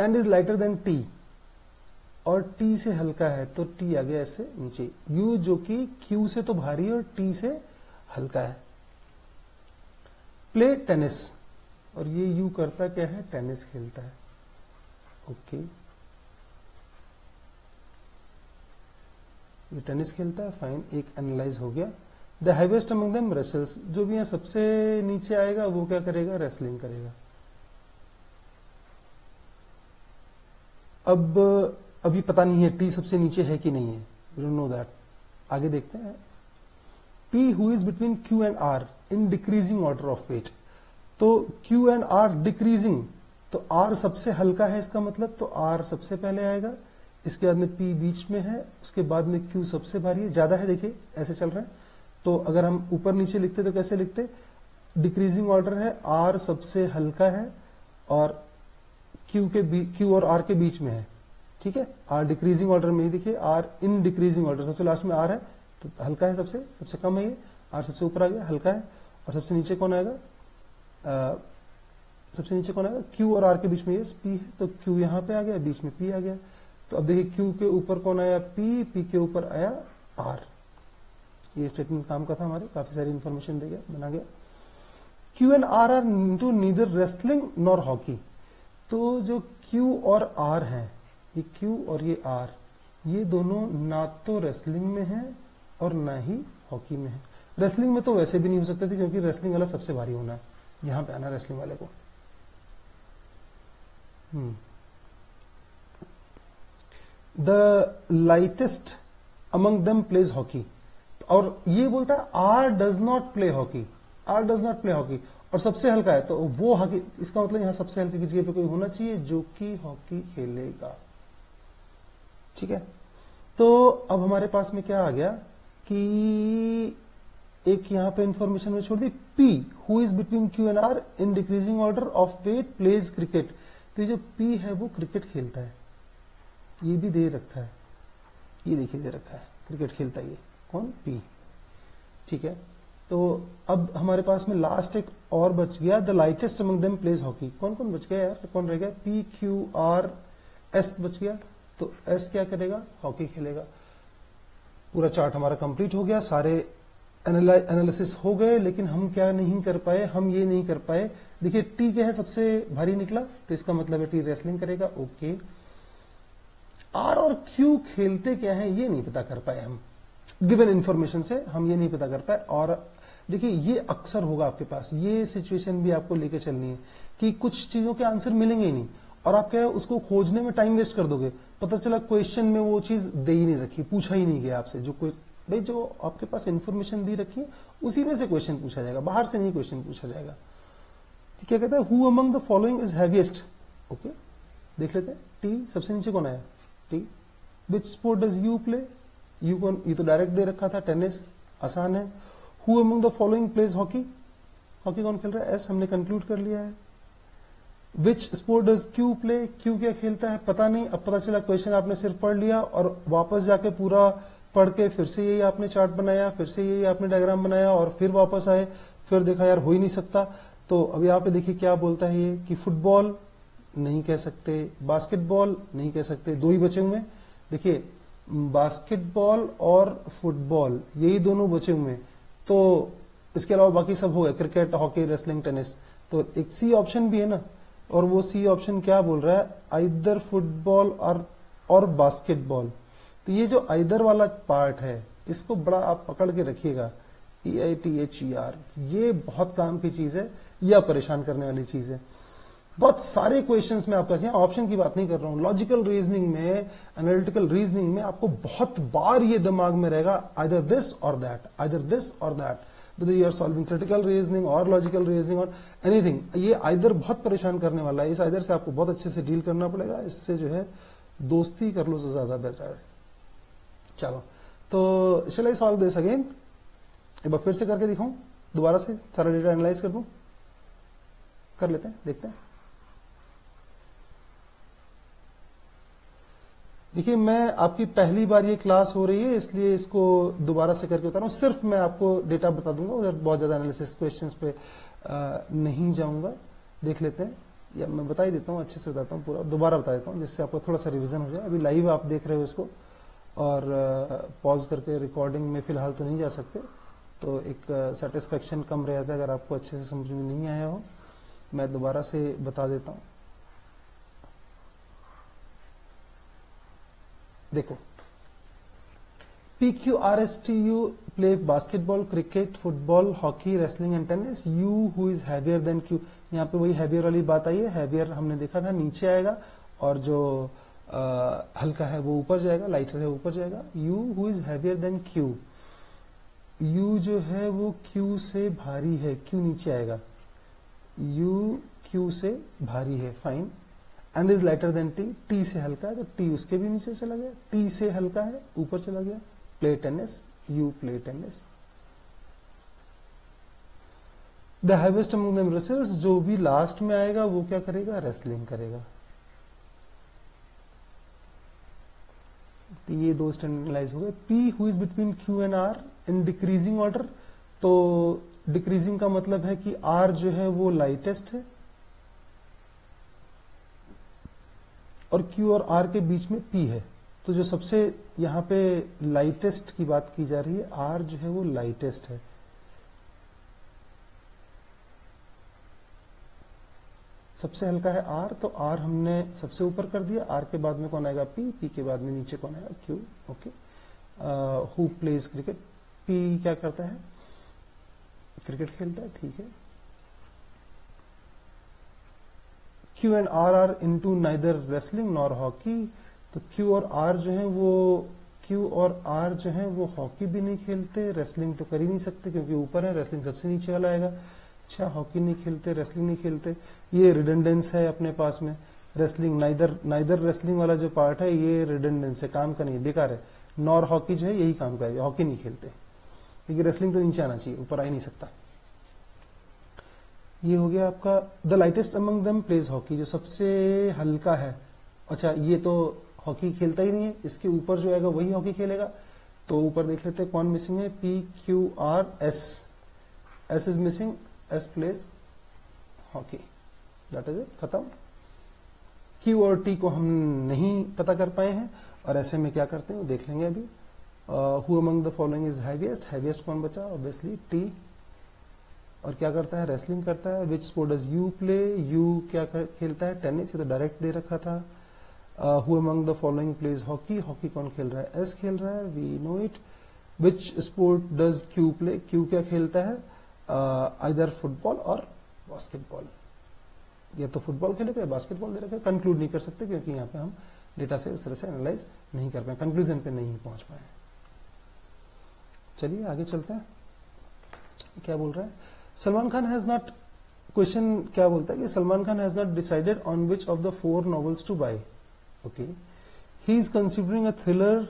and is lighter than T और टी से हल्का है तो टी आ गया ऐसे नीचे। यू जो कि क्यू से तो भारी और टी से हल्का है। प्ले टेनिस और ये यू करता क्या है? टेनिस खेलता है। ओके ये टेनिस खेलता है फाइन एक एनालाइज हो गया। The highest among them results जो भी यहाँ सबसे नीचे आएगा, वो क्या करेगा? रेसलिंग करेगा। अब अभी पता नहीं है, टी सबसे नीचे है कि नहीं है। वी डोंट नो दैट आगे देखते हैं। P who is between Q and R in decreasing order of weight तो क्यू एंड आर डिक्रीजिंग तो आर सबसे हल्का है इसका मतलब तो आर सबसे पहले आएगा। इसके बाद में पी बीच में है, उसके बाद में क्यू सबसे भारी है। ज़्यादा है देखिए, ऐसे चल रहा है। तो अगर हम ऊपर नीचे लिखते तो कैसे लिखते? डिक्रीजिंग ऑर्डर है आर सबसे हल्का है, और क्यू के क्यू और आर के बीच में है। ठीक है? आर डिक्रीजिंग ऑर्डर में ही देखिए आर इन डिक्रीजिंग ऑर्डर सबसे लास्ट में आर है तो हल्का है सबसे सबसे कम है ये आर सबसे ऊपर आ गया हल्का है और सबसे नीचे कौन आएगा? आ, सबसे नीचे कौन आएगा? क्यू और आर के बीच में ये पी है तो क्यू यहाँ पे आ गया बीच में पी आ गया तो अब देखिए क्यू के ऊपर कौन आया? पी पी के ऊपर आया आर ये स्टेटमेंट काम का था हमारे काफ़ी सारी इंफॉर्मेशन दे गया बना गया। Q and R are to neither wrestling nor hockey तो जो क्यू और आर है ये क्यू और ये आर ये दोनों ना तो रेसलिंग में है और ना ही हॉकी में है। रेसलिंग में तो वैसे भी नहीं हो सकते थे क्योंकि रेसलिंग वाला सबसे भारी होना है, यहाँ पे आना रेसलिंग वाले को। The lightest among them plays hockey और ये बोलता है R does not play hockey R does not play hockey और सबसे हल्का है तो वो हॉकी इसका मतलब यहाँ सबसे हल्के की जगह पे कोई होना चाहिए जो कि हॉकी खेलेगा। ठीक है? तो अब हमारे पास में क्या आ गया कि एक यहाँ पे इंफॉर्मेशन में छोड़ दी P who is between Q and R in decreasing order of weight plays cricket तो ये जो पी है वो क्रिकेट खेलता है। ये भी दे रखा है। ये देखिए, दे रखा है। क्रिकेट खेलता है ये। कौन? पी ठीक है? तो अब हमारे पास में लास्ट एक और बच गया। The lightest among them plays hockey कौन कौन बच गया यार? कौन रह गया? पी क्यू आर एस बच गया। तो एस क्या करेगा? हॉकी खेलेगा। पूरा चार्ट हमारा कंप्लीट हो गया। सारे एनालिसिस हो गए, लेकिन हम क्या नहीं कर पाए? हम ये नहीं कर पाए। देखिए टी क्या है? सबसे भारी निकला तो इसका मतलब है टी रेसलिंग करेगा। ओके आर और क्यू खेलते क्या है? ये नहीं पता कर पाए हम। गिवन इंफॉर्मेशन से हम ये नहीं पता कर पाए। और देखिए, ये अक्सर होगा आपके पास। ये सिचुएशन भी आपको लेके चलनी है कि कुछ चीज़ों के आंसर मिलेंगे ही नहीं। और आप क्या है, उसको खोजने में टाइम वेस्ट कर दोगे। पता चला क्वेश्चन में वो चीज़ दे ही नहीं रखी, पूछा ही नहीं गया आपसे। जो कोई भाई, जो आपके पास इंफॉर्मेशन दी रखी है, उसी में से क्वेश्चन पूछा जाएगा। बाहर से नहीं क्वेश्चन पूछा जाएगा। तो क्या कहता है who among the following is heaviest okay देख लेते हैं। टी सबसे नीचे कौन आया? T which sport does U play U कौन ये तो डायरेक्ट दे रखा था टेनिस आसान है। Who among the following plays hockey hockey कौन खेल रहा है? एस हमने कंक्लूड कर लिया है। Which sport does Q play Q क्या खेलता है? पता नहीं। अब पता चला क्वेश्चन आपने सिर्फ़ पढ़ लिया और वापस जाके पूरा पढ़ के फिर से यही आपने चार्ट बनाया, फिर से यही आपने डायग्राम बनाया और फिर वापस आए। फिर देखा, यार, हो ही नहीं सकता। तो अब यहाँ पे देखिए क्या बोलता है ये, कि फुटबॉल नहीं कह सकते बास्केटबॉल नहीं कह सकते, दो ही बचे हुए देखिए बास्केटबॉल और फुटबॉल यही दोनों बचे हुए तो इसके अलावा बाकी सब हो गए क्रिकेट हॉकी रेसलिंग टेनिस तो एक सी ऑप्शन भी है ना और वो सी ऑप्शन क्या बोल रहा है? आइदर फुटबॉल और और बास्केटबॉल तो ये जो आइदर वाला पार्ट है, इसको बड़ा आप पकड़ के रखिएगा। E I T H E R ये बहुत काम की चीज़ है, या परेशान करने वाली चीज़ है। बहुत सारे क्वेश्चंस में आपका ऑप्शन की बात नहीं कर रहा हूँ। लॉजिकल रीजनिंग में एनालिटिकल रीजनिंग में आपको बहुत बार ये दिमाग में रहेगा either this or that either this or that whether you are solving critical reasoning or logical reasoning or anything, ये आइदर बहुत परेशान करने वाला है, इस आइदर से आपको बहुत अच्छे से डील करना पड़ेगा, इससे जो है दोस्ती कर लो तो ज़्यादा बेहतर है। चलो तो shall I solve this again एक बार फिर से करके दिखाऊँ? दोबारा से सारा डेटा एनालाइज कर दू? कर लेते हैं, देखते हैं। देखिए मैं आपकी पहली बार ये क्लास हो रही है इसलिए इसको दोबारा से करके बता रहा हूँ। सिर्फ़ मैं आपको डेटा बता दूँगा उधर बहुत ज़्यादा एनालिसिस क्वेश्चंस पे आ, नहीं जाऊँगा। देख लेते हैं। या मैं बता ही देता हूँ अच्छे से बताता हूँ पूरा। दोबारा बता देता हूँ जिससे आपको थोड़ा सा रिविजन हो जाए। अभी लाइव आप देख रहे हो इसको और पॉज करके रिकॉर्डिंग में फ़िलहाल तो नहीं जा सकते। तो एक सेटिस्फेक्शन कम रहता है अगर आपको अच्छे से समझ में नहीं आया हो। मैं दोबारा से बता देता हूँ। देखो। P Q R S T U play basketball cricket football hockey wrestling and tennis U who is heavier than Q यहाँ पे वही हैवियर वाली बात आई है हैवियर हमने देखा था नीचे आएगा और जो आ, हल्का है वो ऊपर जाएगा लाइटर है ऊपर जाएगा। U who is heavier than Q U जो है वो क्यू से भारी है क्यू नीचे आएगा। यू क्यू से भारी है fine and is lighter than T T से हल्का है तो टी उसके भी नीचे चला गया। टी से हल्का है, ऊपर चला गया। Play tennis U play tennis the heaviest among them wrestlers जो भी लास्ट में आएगा, वो क्या करेगा? रेसलिंग करेगा। तो ये दो स्टैंडर्डाइज हो गए। P who is between Q and R in decreasing order तो डिक्रीजिंग का मतलब है कि आर जो है वो लाइटेस्ट है। और क्यू और आर के बीच में पी है। तो जो सबसे यहाँ पे लाइटेस्ट की बात की जा रही है आर जो है वो लाइटेस्ट है। सबसे हल्का है आर तो आर हमने सबसे ऊपर कर दिया। आर के बाद में कौन आएगा पी पी के बाद में नीचे कौन आएगा Q okay who plays cricket P क्या करता है? क्रिकेट खेलता है, ठीक है। Q and R are into neither wrestling nor hockey तो क्यू और आर जो है वो क्यू और आर जो है वो हॉकी भी नहीं खेलते रेसलिंग तो कर ही नहीं सकते क्योंकि ऊपर है रेसलिंग सबसे नीचे वाला आएगा। अच्छा हॉकी नहीं खेलते रेसलिंग नहीं खेलते। ये रिडेंडेंस है अपने पास में। रेसलिंग नाइदर नाइदर रेसलिंग वाला जो पार्ट है, ये रिडेंडेंस है, काम का नहीं बेकार है। नॉर हॉकी जो है, यही काम करेगा हॉकी नहीं खेलते। लेकिन रेसलिंग तो नीचे आना चाहिए, ऊपर आ ही नहीं सकता। ये हो गया आपका the lightest among them plays hockey, जो सबसे हल्का है। अच्छा ये तो हॉकी खेलता ही नहीं है, इसके ऊपर जो आएगा वही हॉकी खेलेगा। तो ऊपर देख लेते हैं कौन मिसिंग है P Q R S S is missing S plays hockey. That is खत्म। क्यू और टी को हम नहीं पता कर पाए हैं, और ऐसे में क्या करते हैं देख लेंगे अभी। Who among the following is heaviest heaviest कौन बचा? ऑब्वियसली टी और क्या करता है? रेसलिंग करता है। Which sport does U play U क्या कर, खेलता है? टेनिस ये तो डायरेक्ट दे रखा था। Who among the following plays hockey hockey कौन खेल रहा है? एस खेल रहा है। We know it which sport does Q play Q क्या खेलता है? आइदर फुटबॉल और बास्केटबॉल या तो फुटबॉल खेलेगा या बास्केटबॉल दे रखा। कंक्लूड नहीं कर सकते क्योंकि यहाँ पे हम डेटा से उस तरह से एनालाइज नहीं कर पाए। कंक्लूजन पे नहीं पहुँच पाए। चलिए आगे चलते हैं। क्या बोल रहा है? Salman Khan has not question क्या बोलता है कि Salman Khan has not decided on which of the four novels to buy okay he is considering a thriller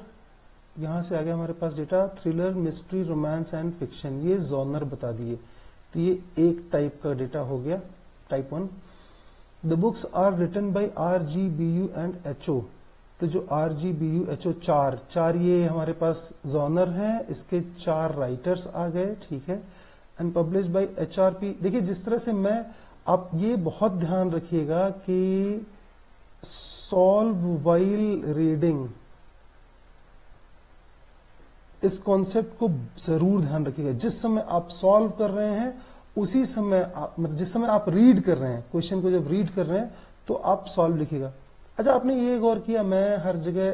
यहाँ से आ गया हमारे पास data thriller mystery romance and fiction ये जॉनर बता दिए. तो ये एक टाइप का डेटा हो गया. Type one the books are written by R G B U and H O तो जो R G B U H O चार. चार ये हमारे पास जॉनर है. इसके चार राइटर्स आ गए. ठीक है. एंड पब्लिश बाय एचआरपी देखिए, जिस तरह से मैं, आप ये बहुत ध्यान रखिएगा कि सॉल्व वाइल रीडिंग इस कॉन्सेप्ट को ज़रूर ध्यान रखिएगा। जिस समय आप सॉल्व कर रहे हैं, उसी समय मतलब जिस समय आप रीड कर रहे हैं क्वेश्चन को जब रीड कर रहे हैं तो आप सॉल्व लिखिएगा। अच्छा आपने ये गौर किया, मैं हर जगह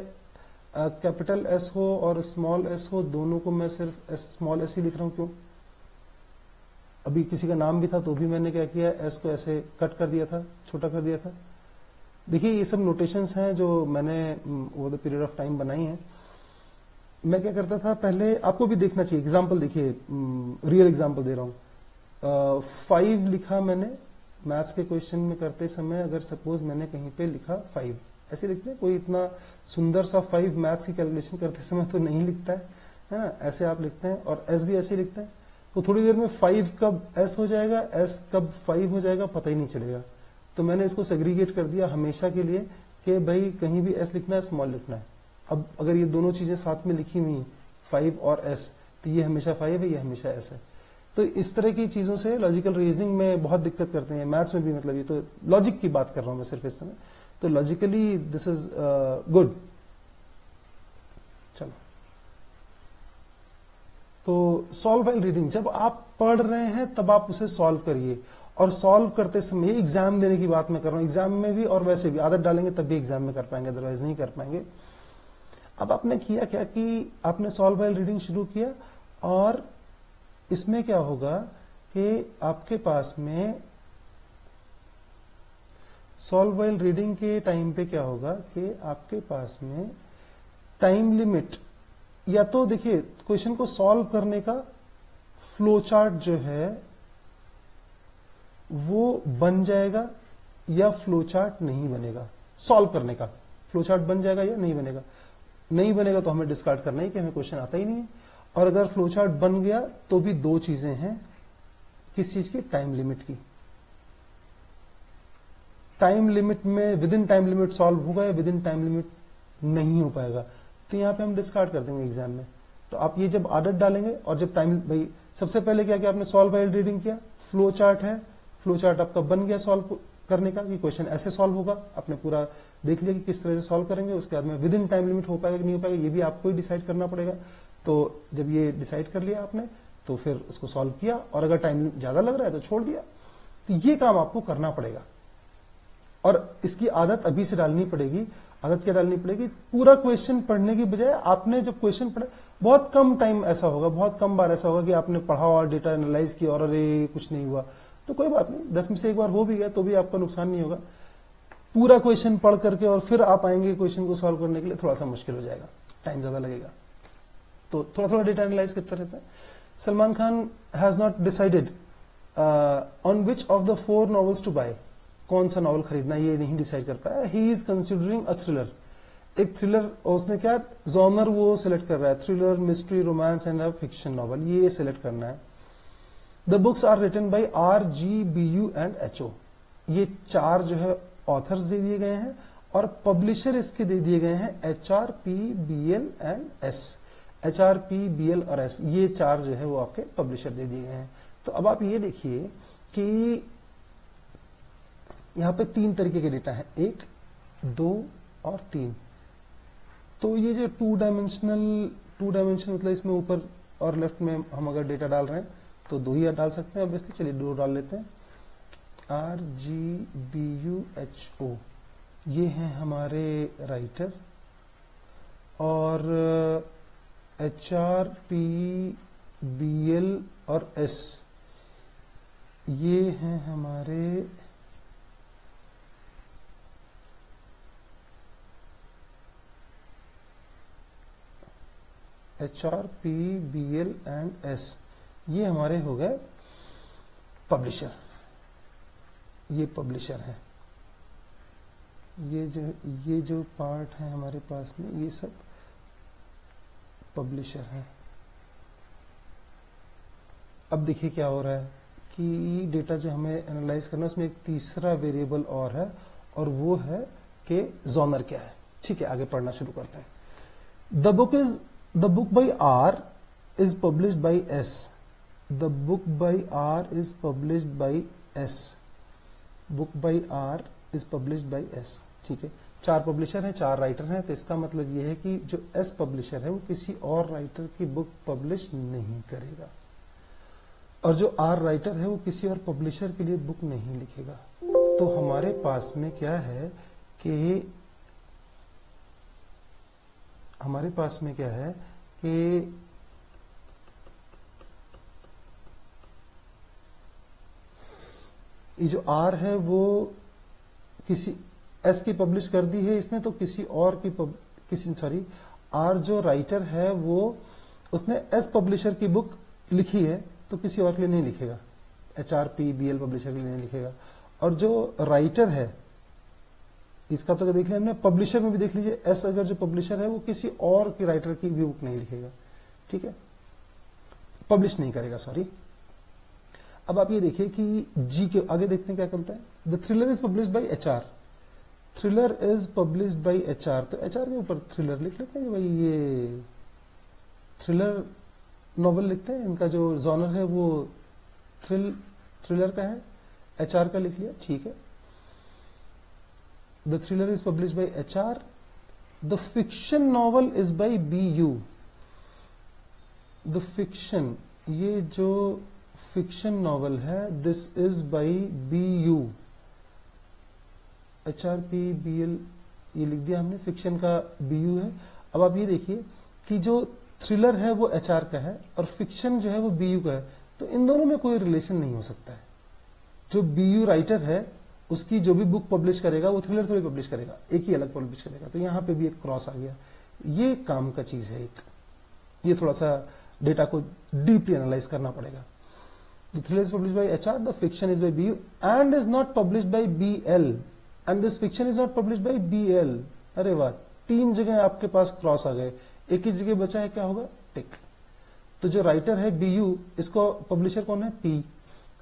कैपिटल एस हो और स्मॉल एस हो, दोनों को मैं सिर्फ़ स्मॉल एस ही लिख रहा हूँ, क्यों? अभी किसी का नाम भी था तो भी मैंने क्या किया एस को ऐसे कट कर दिया था, छोटा कर दिया था। देखिए, ये सब नोटेशंस हैं जो मैंने over the period of time बनाई हैं। मैं क्या करता था, पहले आपको भी देखना चाहिए। एग्ज़ाम्पल देखिए रियल एग्ज़ाम्पल दे रहा हूँ। फाइव लिखा मैंने मैथ्स के क्वेश्चन में करते समय अगर सपोज़ मैंने कहीं पे लिखा फाइव ऐसे लिखते हैं कोई इतना सुंदर सा फाइव मैथ्स की कैलकुलेशन करते समय तो नहीं लिखता है है ना? ऐसे आप लिखते हैं और एस भी ऐसे लिखते हैं। तो थोड़ी देर में फाइव कब एस हो जाएगा एस कब फाइव हो जाएगा, पता ही नहीं चलेगा। तो मैंने इसको सेग्रीगेट कर दिया हमेशा के लिए कि भाई कहीं भी एस लिखना है स्मॉल लिखना है। अब अगर ये दोनों चीज़ें साथ में लिखी हुई फाइव और एस तो ये हमेशा फाइव है, ये हमेशा एस है। तो इस तरह की चीज़ों से लॉजिकल रीजनिंग में बहुत दिक्कत करते हैं। मैथ्स में भी मतलब ये तो लॉजिक की बात कर रहा हूँ मैं सिर्फ़ इस समय। तो लॉजिकली दिस इज़ गुड चलो। तो सॉल्व वाइल रीडिंग जब आप पढ़ रहे हैं, तब आप उसे सॉल्व करिए। और सॉल्व करते समय एग्ज़ाम देने की बात मैं कर रहा हूँ। एग्ज़ाम में भी और वैसे भी, आदत डालेंगे तब भी एग्ज़ाम में कर पाएँगे अदरवाइज़ नहीं कर पाएँगे। अब आपने किया क्या कि आपने सॉल्व वाइल रीडिंग शुरू किया? और इसमें क्या होगा कि आपके पास में सॉल्व वाइल रीडिंग के टाइम पे क्या होगा कि आपके पास में टाइम लिमिट या तो देखिए क्वेश्चन को सॉल्व करने का फ्लो चार्ट जो है, वो बन जाएगा या फ्लो चार्ट नहीं बनेगा? सॉल्व करने का। फ्लो चार्ट बन जाएगा या नहीं बनेगा? नहीं बनेगा तो हमें डिस्कार्ड करना ही कि हमें क्वेश्चन आता ही नहीं है। और अगर फ्लो चार्ट बन गया तो भी दो चीज़ें हैं किस चीज़ की? टाइम लिमिट की। टाइम लिमिट में within time limit solve होगा या विद इन टाइम लिमिट नहीं हो पाएगा? तो यहाँ पे हम डिस्कार्ड कर देंगे एग्ज़ाम में। तो आप ये जब आदत डालेंगे और जब टाइम भाई, सबसे पहले क्या किया आपने? सॉल्व वाइल रीडिंग किया। फ्लो चार्ट है। फ्लो चार्ट आपका बन गया सॉल्व करने का कि क्वेश्चन ऐसे सॉल्व होगा। आपने पूरा देख लिया कि किस तरह से सॉल्व करेंगे। उसके बाद में विद इन टाइम लिमिट हो पाएगा कि नहीं हो पाएगा, ये भी आपको ही डिसाइड करना पड़ेगा। तो जब ये डिसाइड कर लिया आपने तो फिर उसको सॉल्व किया और अगर टाइम ज़्यादा लग रहा है तो छोड़ दिया। तो ये काम आपको करना पड़ेगा। और इसकी आदत अभी से डालनी पड़ेगी आदत क्या डालनी पड़ेगी? पूरा क्वेश्चन पढ़ने की बजाय आपने जब क्वेश्चन पढ़ा, बहुत कम टाइम ऐसा होगा, बहुत कम बार ऐसा होगा कि आपने पढ़ा और डेटा एनालाइज किया और अरे, कुछ नहीं हुआ। तो कोई बात नहीं, दस में से एक बार हो भी गया तो भी आपका नुकसान नहीं होगा। पूरा क्वेश्चन पढ़ करके और फिर आप आएँगे क्वेश्चन को सॉल्व करने के लिए, थोड़ा सा मुश्किल हो जाएगा टाइम ज़्यादा लगेगा। तो थोड़ा थोड़ा डेटा एनालाइज करते रहता है। Salman Khan has not decided on which of the four novels to buy कौन सा नॉवल खरीदना ये नहीं डिसाइड कर पाया he is considering a thriller एक थ्रिलर उसने क्या जॉनर वो सिलेक्ट कर रहा है। Thriller mystery romance and fiction novel ये सिलेक्ट करना है। The books are written by R G B U and H O ये चार जो है ऑथर्स दे दिए गए हैं और पब्लिशर इसके दे दिए गए हैं H R P B L and S H R P B L और एस ये चार जो है वो आपके पब्लिशर दे दिए गए हैं। तो अब आप ये देखिए कि यहाँ पे तीन तरीके के डेटा है। एक, दो और तीन। तो ये जो टू डायमेंशनल टू डायमेंशन मतलब इसमें ऊपर और लेफ़्ट में हम अगर डेटा डाल रहे हैं तो दो ही डाल सकते हैं ऑब्वियसली चलिए दो डाल लेते हैं। R G B U H O ये हैं हमारे राइटर और H R P B L और एस ये हैं हमारे H R P B L and S ये हमारे हो गए पब्लिशर ये पब्लिशर है। ये जो ये जो पार्ट है हमारे पास में, ये सब पब्लिशर है। अब देखिए क्या हो रहा है कि डेटा जो हमें एनालाइज करना है, उसमें एक तीसरा वेरिएबल और है, और वो है कि जोनर क्या है। ठीक है, आगे पढ़ना शुरू करते हैं। The book is the book by R is published by S the book by R is published by S book by R is published by S ठीक है? चार पब्लिशर हैं, चार राइटर हैं तो इसका मतलब यह है कि जो एस पब्लिशर है, वो किसी और राइटर की बुक पब्लिश नहीं करेगा। और जो आर राइटर है, वो किसी और पब्लिशर के लिए बुक नहीं लिखेगा। तो हमारे पास में क्या है कि हमारे पास में क्या है कि ये जो आर है वो किसी एस की पब्लिश कर दी है इसने तो किसी और की पब, किसी सॉरी आर जो राइटर है वो उसने एस पब्लिशर की बुक लिखी है तो किसी और के लिए नहीं लिखेगा। H R P B L publisher के लिए नहीं लिखेगा। और जो राइटर है इसका तो देख लिया हमने पब्लिशर में भी देख लीजिए एस अगर जो पब्लिशर है, वो किसी और की राइटर की भी बुक नहीं लिखेगा। ठीक है? पब्लिश नहीं करेगा सॉरी अब आप ये देखिए कि जी के, आगे देखते हैं क्या करता है? The thriller is publish by H R thriller is publish by H R तो एच आर के ऊपर थ्रिलर लिख लेते हैं भाई ये थ्रिलर नॉवल लिखते हैं। इनका जो जॉनर है वो थ्रिल थ्रिलर का है। एच आर का लिख लिया, ठीक है। The thriller is publish by H R the fiction novel is by B U the fiction ये जो फिक्शन नॉवल है this is by B U H R P B L ये लिख दिया हमने फिक्शन का बी यू है। अब आप ये देखिए कि जो थ्रिलर है वो एच आर का है और फिक्शन जो है वो बी यू का है। तो इन दोनों में कोई रिलेशन नहीं हो सकता है। जो बी यू राइटर है उसकी जो भी बुक पब्लिश करेगा वो थ्रिलर थोड़ी पब्लिश करेगा एक ही अलग पब्लिश करेगा। तो यहाँ पे भी एक क्रॉस आ गया। ये काम का चीज़ है एक। ये थोड़ा सा डेटा को डीपली एनालाइज करना पड़ेगा। The thriller is published by HR, the fiction is by BU and is not published by BL. And this fiction is not published by BL. अरे वाह तीन जगह आपके पास क्रॉस आ गए। एक ही जगह बचा है क्या होगा? टिक तो जो राइटर है बी यू इसको पब्लिशर कौन है? पी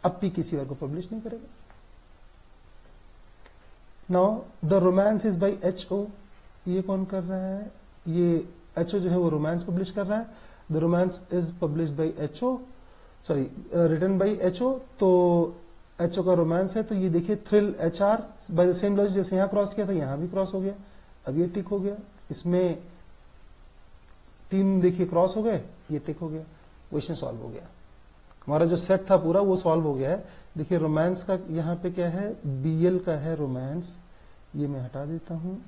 अब पी किसी और को पब्लिश नहीं करेगा। Now the romance is by H O ये कौन कर रहा है? ये एच ओ जो है, वो रोमांस पब्लिश कर रहा है। The romance is publish by H O sorry return by H O तो एच ओ का रोमांस है तो ये देखिए thrill H R by the same logic जैसे यहाँ क्रॉस किया था, यहाँ भी क्रॉस हो गया। अब ये टिक हो गया। इसमें तीन देखिए क्रॉस हो गए, ये टिक हो गया। क्वेश्चन सॉल्व हो गया। हमारा जो सेट था पूरा, वो सॉल्व हो गया है। देखिए रोमांस का यहाँ पे क्या है? बीएल का है रोमांस ये मैं हटा देता हूँ।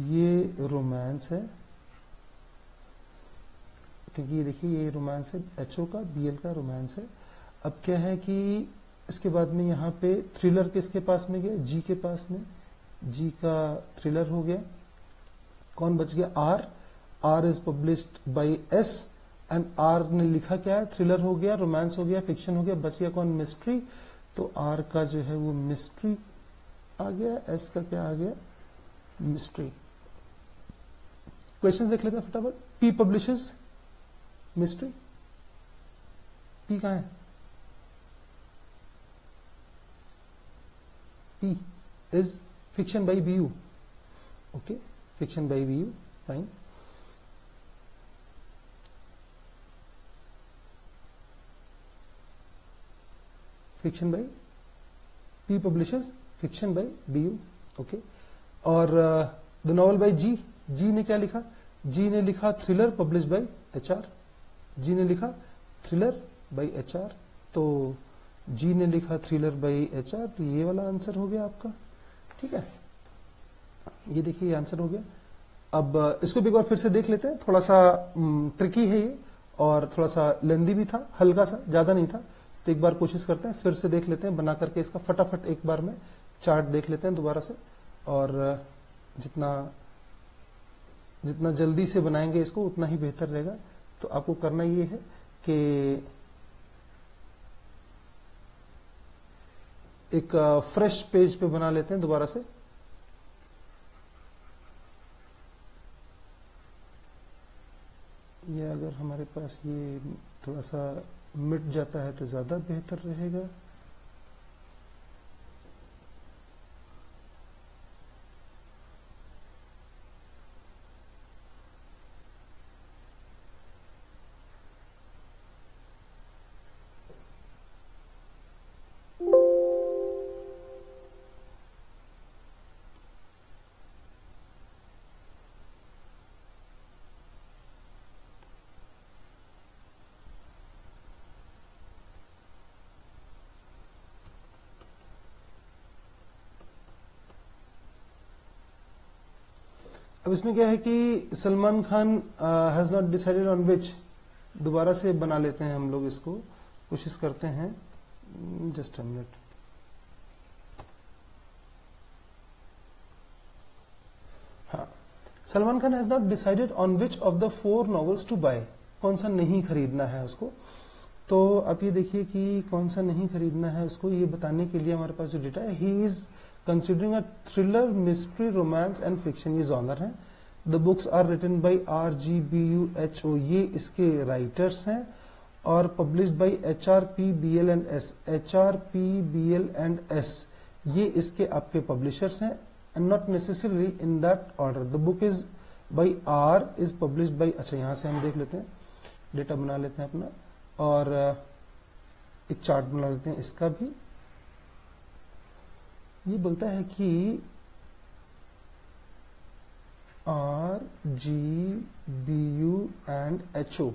ये रोमांस है। क्योंकि ये देखिए, ये रोमांस है। एचओ का बीएल का रोमांस है। अब क्या है कि इसके बाद में यहाँ पे थ्रिलर किसके पास में गया? जी के पास में। जी का थ्रिलर हो गया। कौन बच गया? R R is published by S and R ने लिखा क्या है? थ्रिलर हो गया रोमांस हो गया फिक्शन हो गया, बच गया कौन? मिस्ट्री तो आर का जो है वो मिस्ट्री आ गया एस का क्या आ गया? मिस्ट्री क्वेश्चन देख लेते हैं फटाफट. पी पब्लिशेस मिस्ट्री पी कहा है? P is fiction by B U okay fiction by B U fine fiction by P publishes fiction by B U okay और the novel by G G ने क्या लिखा? जी ने लिखा thriller publish by H R G ने लिखा thriller by H R तो जी ने लिखा थ्रिलर बाई एच आर तो ये वाला आंसर हो गया आपका। ठीक है? ये देखिए आंसर हो गया। अब इसको भी एक बार फिर से देख लेते हैं। थोड़ा सा ट्रिकी है ये, और थोड़ा सा लेंदी भी था, हल्का सा, ज़्यादा नहीं था। तो एक बार कोशिश करते हैं, फिर से देख लेते हैं, बना करके इसका फटाफट एक बार में चार्ट देख लेते हैं दोबारा से। और, जितना जितना जल्दी से बनाएँगे इसको, उतना ही बेहतर रहेगा। तो आपको करना ये है कि एक, फ्रेश पेज पे बना लेते हैं दोबारा से। ये अगर हमारे पास ये थोड़ा सा मिट जाता है तो ज़्यादा बेहतर रहेगा। अब इसमें क्या है कि Salman Khan has not decided on which दोबारा से बना लेते हैं हम लोग इसको। कोशिश करते हैं। जस्ट अ मिनट हाँ। Salman Khan has not decided on which of the four novels to buy कौन सा नहीं खरीदना है उसको? तो आप ये देखिए कि कौन सा नहीं खरीदना है उसको, ये बताने के लिए हमारे पास जो डेटा है ही he considering a thriller mystery romance and fiction ये जॉनर है। The books are written by R G B U H O ये इसके राइटर्स हैं और published by H R P B L and S H R P B L and S ये इसके आपके publishers हैं and not necessary in that order the book is by R is published by अच्छा यहाँ से हम देख लेते हैं डेटा बना लेते हैं अपना और एक चार्ट बना लेते हैं इसका भी। ये बोलता है कि R, G, B, U and H, O.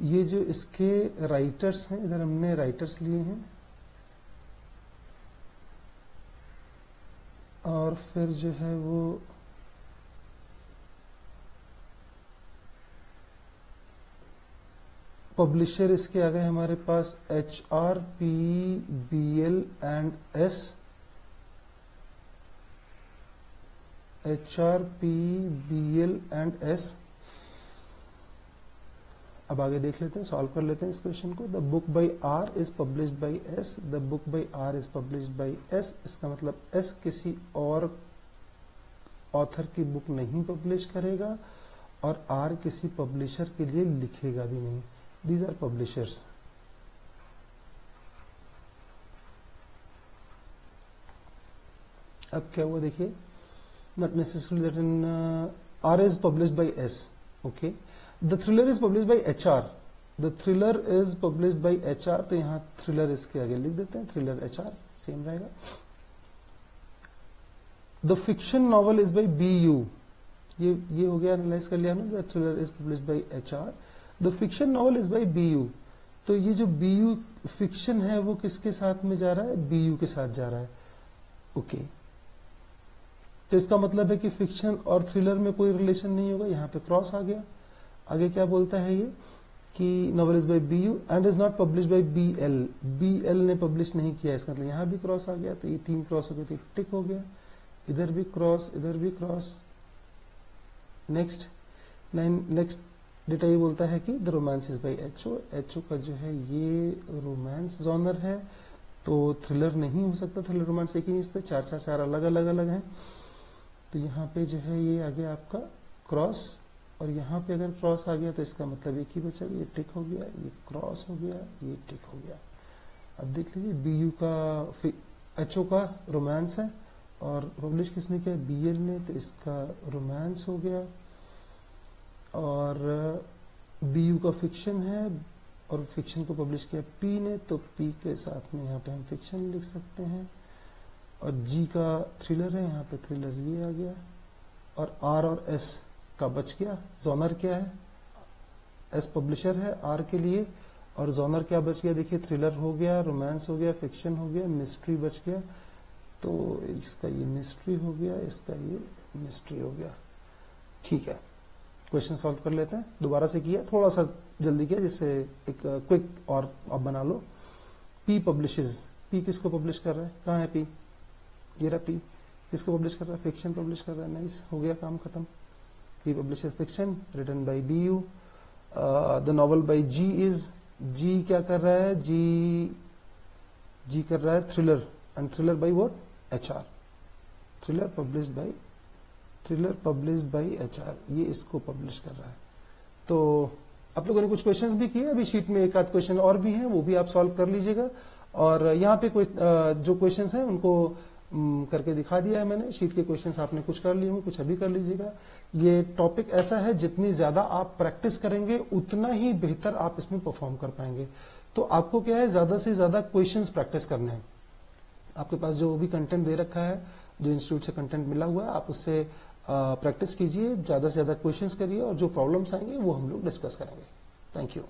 ये जो इसके राइटर्स हैं, इधर हमने राइटर्स लिए हैं। और फिर जो है वो पब्लिशर इसके आ गए हमारे पास H R P B L and S H R P B L and S अब आगे देख लेते हैं सॉल्व कर लेते हैं इस क्वेश्चन को। The book by R is publish by S the book by R is published by S इसका मतलब एस किसी और ऑथर की बुक नहीं पब्लिश करेगा और आर किसी पब्लिशर के लिए लिखेगा भी नहीं। दीज आर पब्लिशर्स अब क्या हुआ देखिए? Necessary that in R is published by S okay the thriller is publish by H R the thriller is publish by H R तो यहाँ थ्रिलर इसके थ्रिलर एच आर सेम रहेगा। The fiction novel is by B U ये ये हो गया analyse कर लिया ना the thriller is publish by H R the fiction novel is by B U तो ये जो बी यू फिक्शन है, वो किसके साथ में जा रहा है? बी यू के साथ जा रहा है ओके okay. तो इसका मतलब है कि फिक्शन और थ्रिलर में कोई रिलेशन नहीं होगा। यहाँ पे क्रॉस आ गया। आगे क्या बोलता है ये? कि novel is by B U and is not publish by B L B L ने पब्लिश नहीं किया इसका मतलब। यहाँ भी क्रॉस आ गया। तो ये तीन क्रॉस हो गए तो टिक हो गया। इधर भी क्रॉस इधर भी cross next line next data ये बोलता है कि the romance is by H O H O का जो है ये रोमांस जॉनर है। तो थ्रिलर नहीं हो सकता। थ्रिलर रोमांस एक ही नहीं चार चार चार अलग अलग अलग हैं। तो यहाँ पे जो है ये आ गया आपका क्रॉस और यहाँ पे अगर क्रॉस आ गया तो इसका मतलब एक ही बचा, ये टिक हो गया, ये क्रॉस हो गया, ये टिक हो गया। अब देख लीजिए बी यू का एच ओ का रोमांस है, और पब्लिश किसने किया? बी एल ने तो इसका रोमांस हो गया। और बी यू का फिक्शन है, और फिक्शन को पब्लिश किया पी ने तो पी के साथ में यहाँ पे हम फिक्शन लिख सकते हैं। और जी का थ्रिलर है, यहाँ पे थ्रिलर ये आ गया और आर और एस का बच गया। जोनर क्या है? एस पब्लिशर है आर के लिए। और जोनर क्या बच गया? देखिए थ्रिलर हो गया रोमांस हो गया फिक्शन हो गया मिस्ट्री बच गया। तो इसका ये मिस्ट्री हो गया, इसका ये मिस्ट्री हो गया। ठीक है। क्वेश्चन सॉल्व कर लेते हैं। दोबारा से किया थोड़ा सा जल्दी किया, जिससे एक क्विक और आप बना लो। पी पब्लिशेज पी किसको पब्लिश कर रहा है? कहाँ है पी ये रहा पी किसको पब्लिश कर रहा है? फिक्शन पब्लिश कर रहा है। नाइस हो गया काम खत्म। He publishes fiction written by BU. Uh, the novel by G is G क्या कर रहा है? G G कर रहा है thriller. And thriller by what? HR thriller published by thriller published by HR ये इसको publish कर रहा है। तो आप लोगों ने कुछ क्वेश्चंस भी किए? अभी शीट में एक आध क्वेश्चन और भी हैं वो भी आप सॉल्व कर लीजिएगा। और यहाँ पे कोई जो क्वेश्चंस हैं उनको करके दिखा दिया है मैंने। शीट के क्वेश्चंस आपने कुछ कर लिए कुछ अभी कर लीजिएगा। ये टॉपिक ऐसा है, जितनी ज़्यादा आप प्रैक्टिस करेंगे, उतना ही बेहतर आप इसमें परफॉर्म कर पाएँगे। तो आपको क्या है, ज़्यादा से ज़्यादा क्वेश्चंस प्रैक्टिस करने हैं। आपके पास जो भी कंटेंट दे रखा है, जो इंस्टीट्यूट से कंटेंट मिला हुआ है, आप उससे प्रैक्टिस कीजिए, ज़्यादा से ज़्यादा क्वेश्चंस करिए और जो प्रॉब्लम्स आएँगे, वो हम लोग डिस्कस करेंगे। Thank you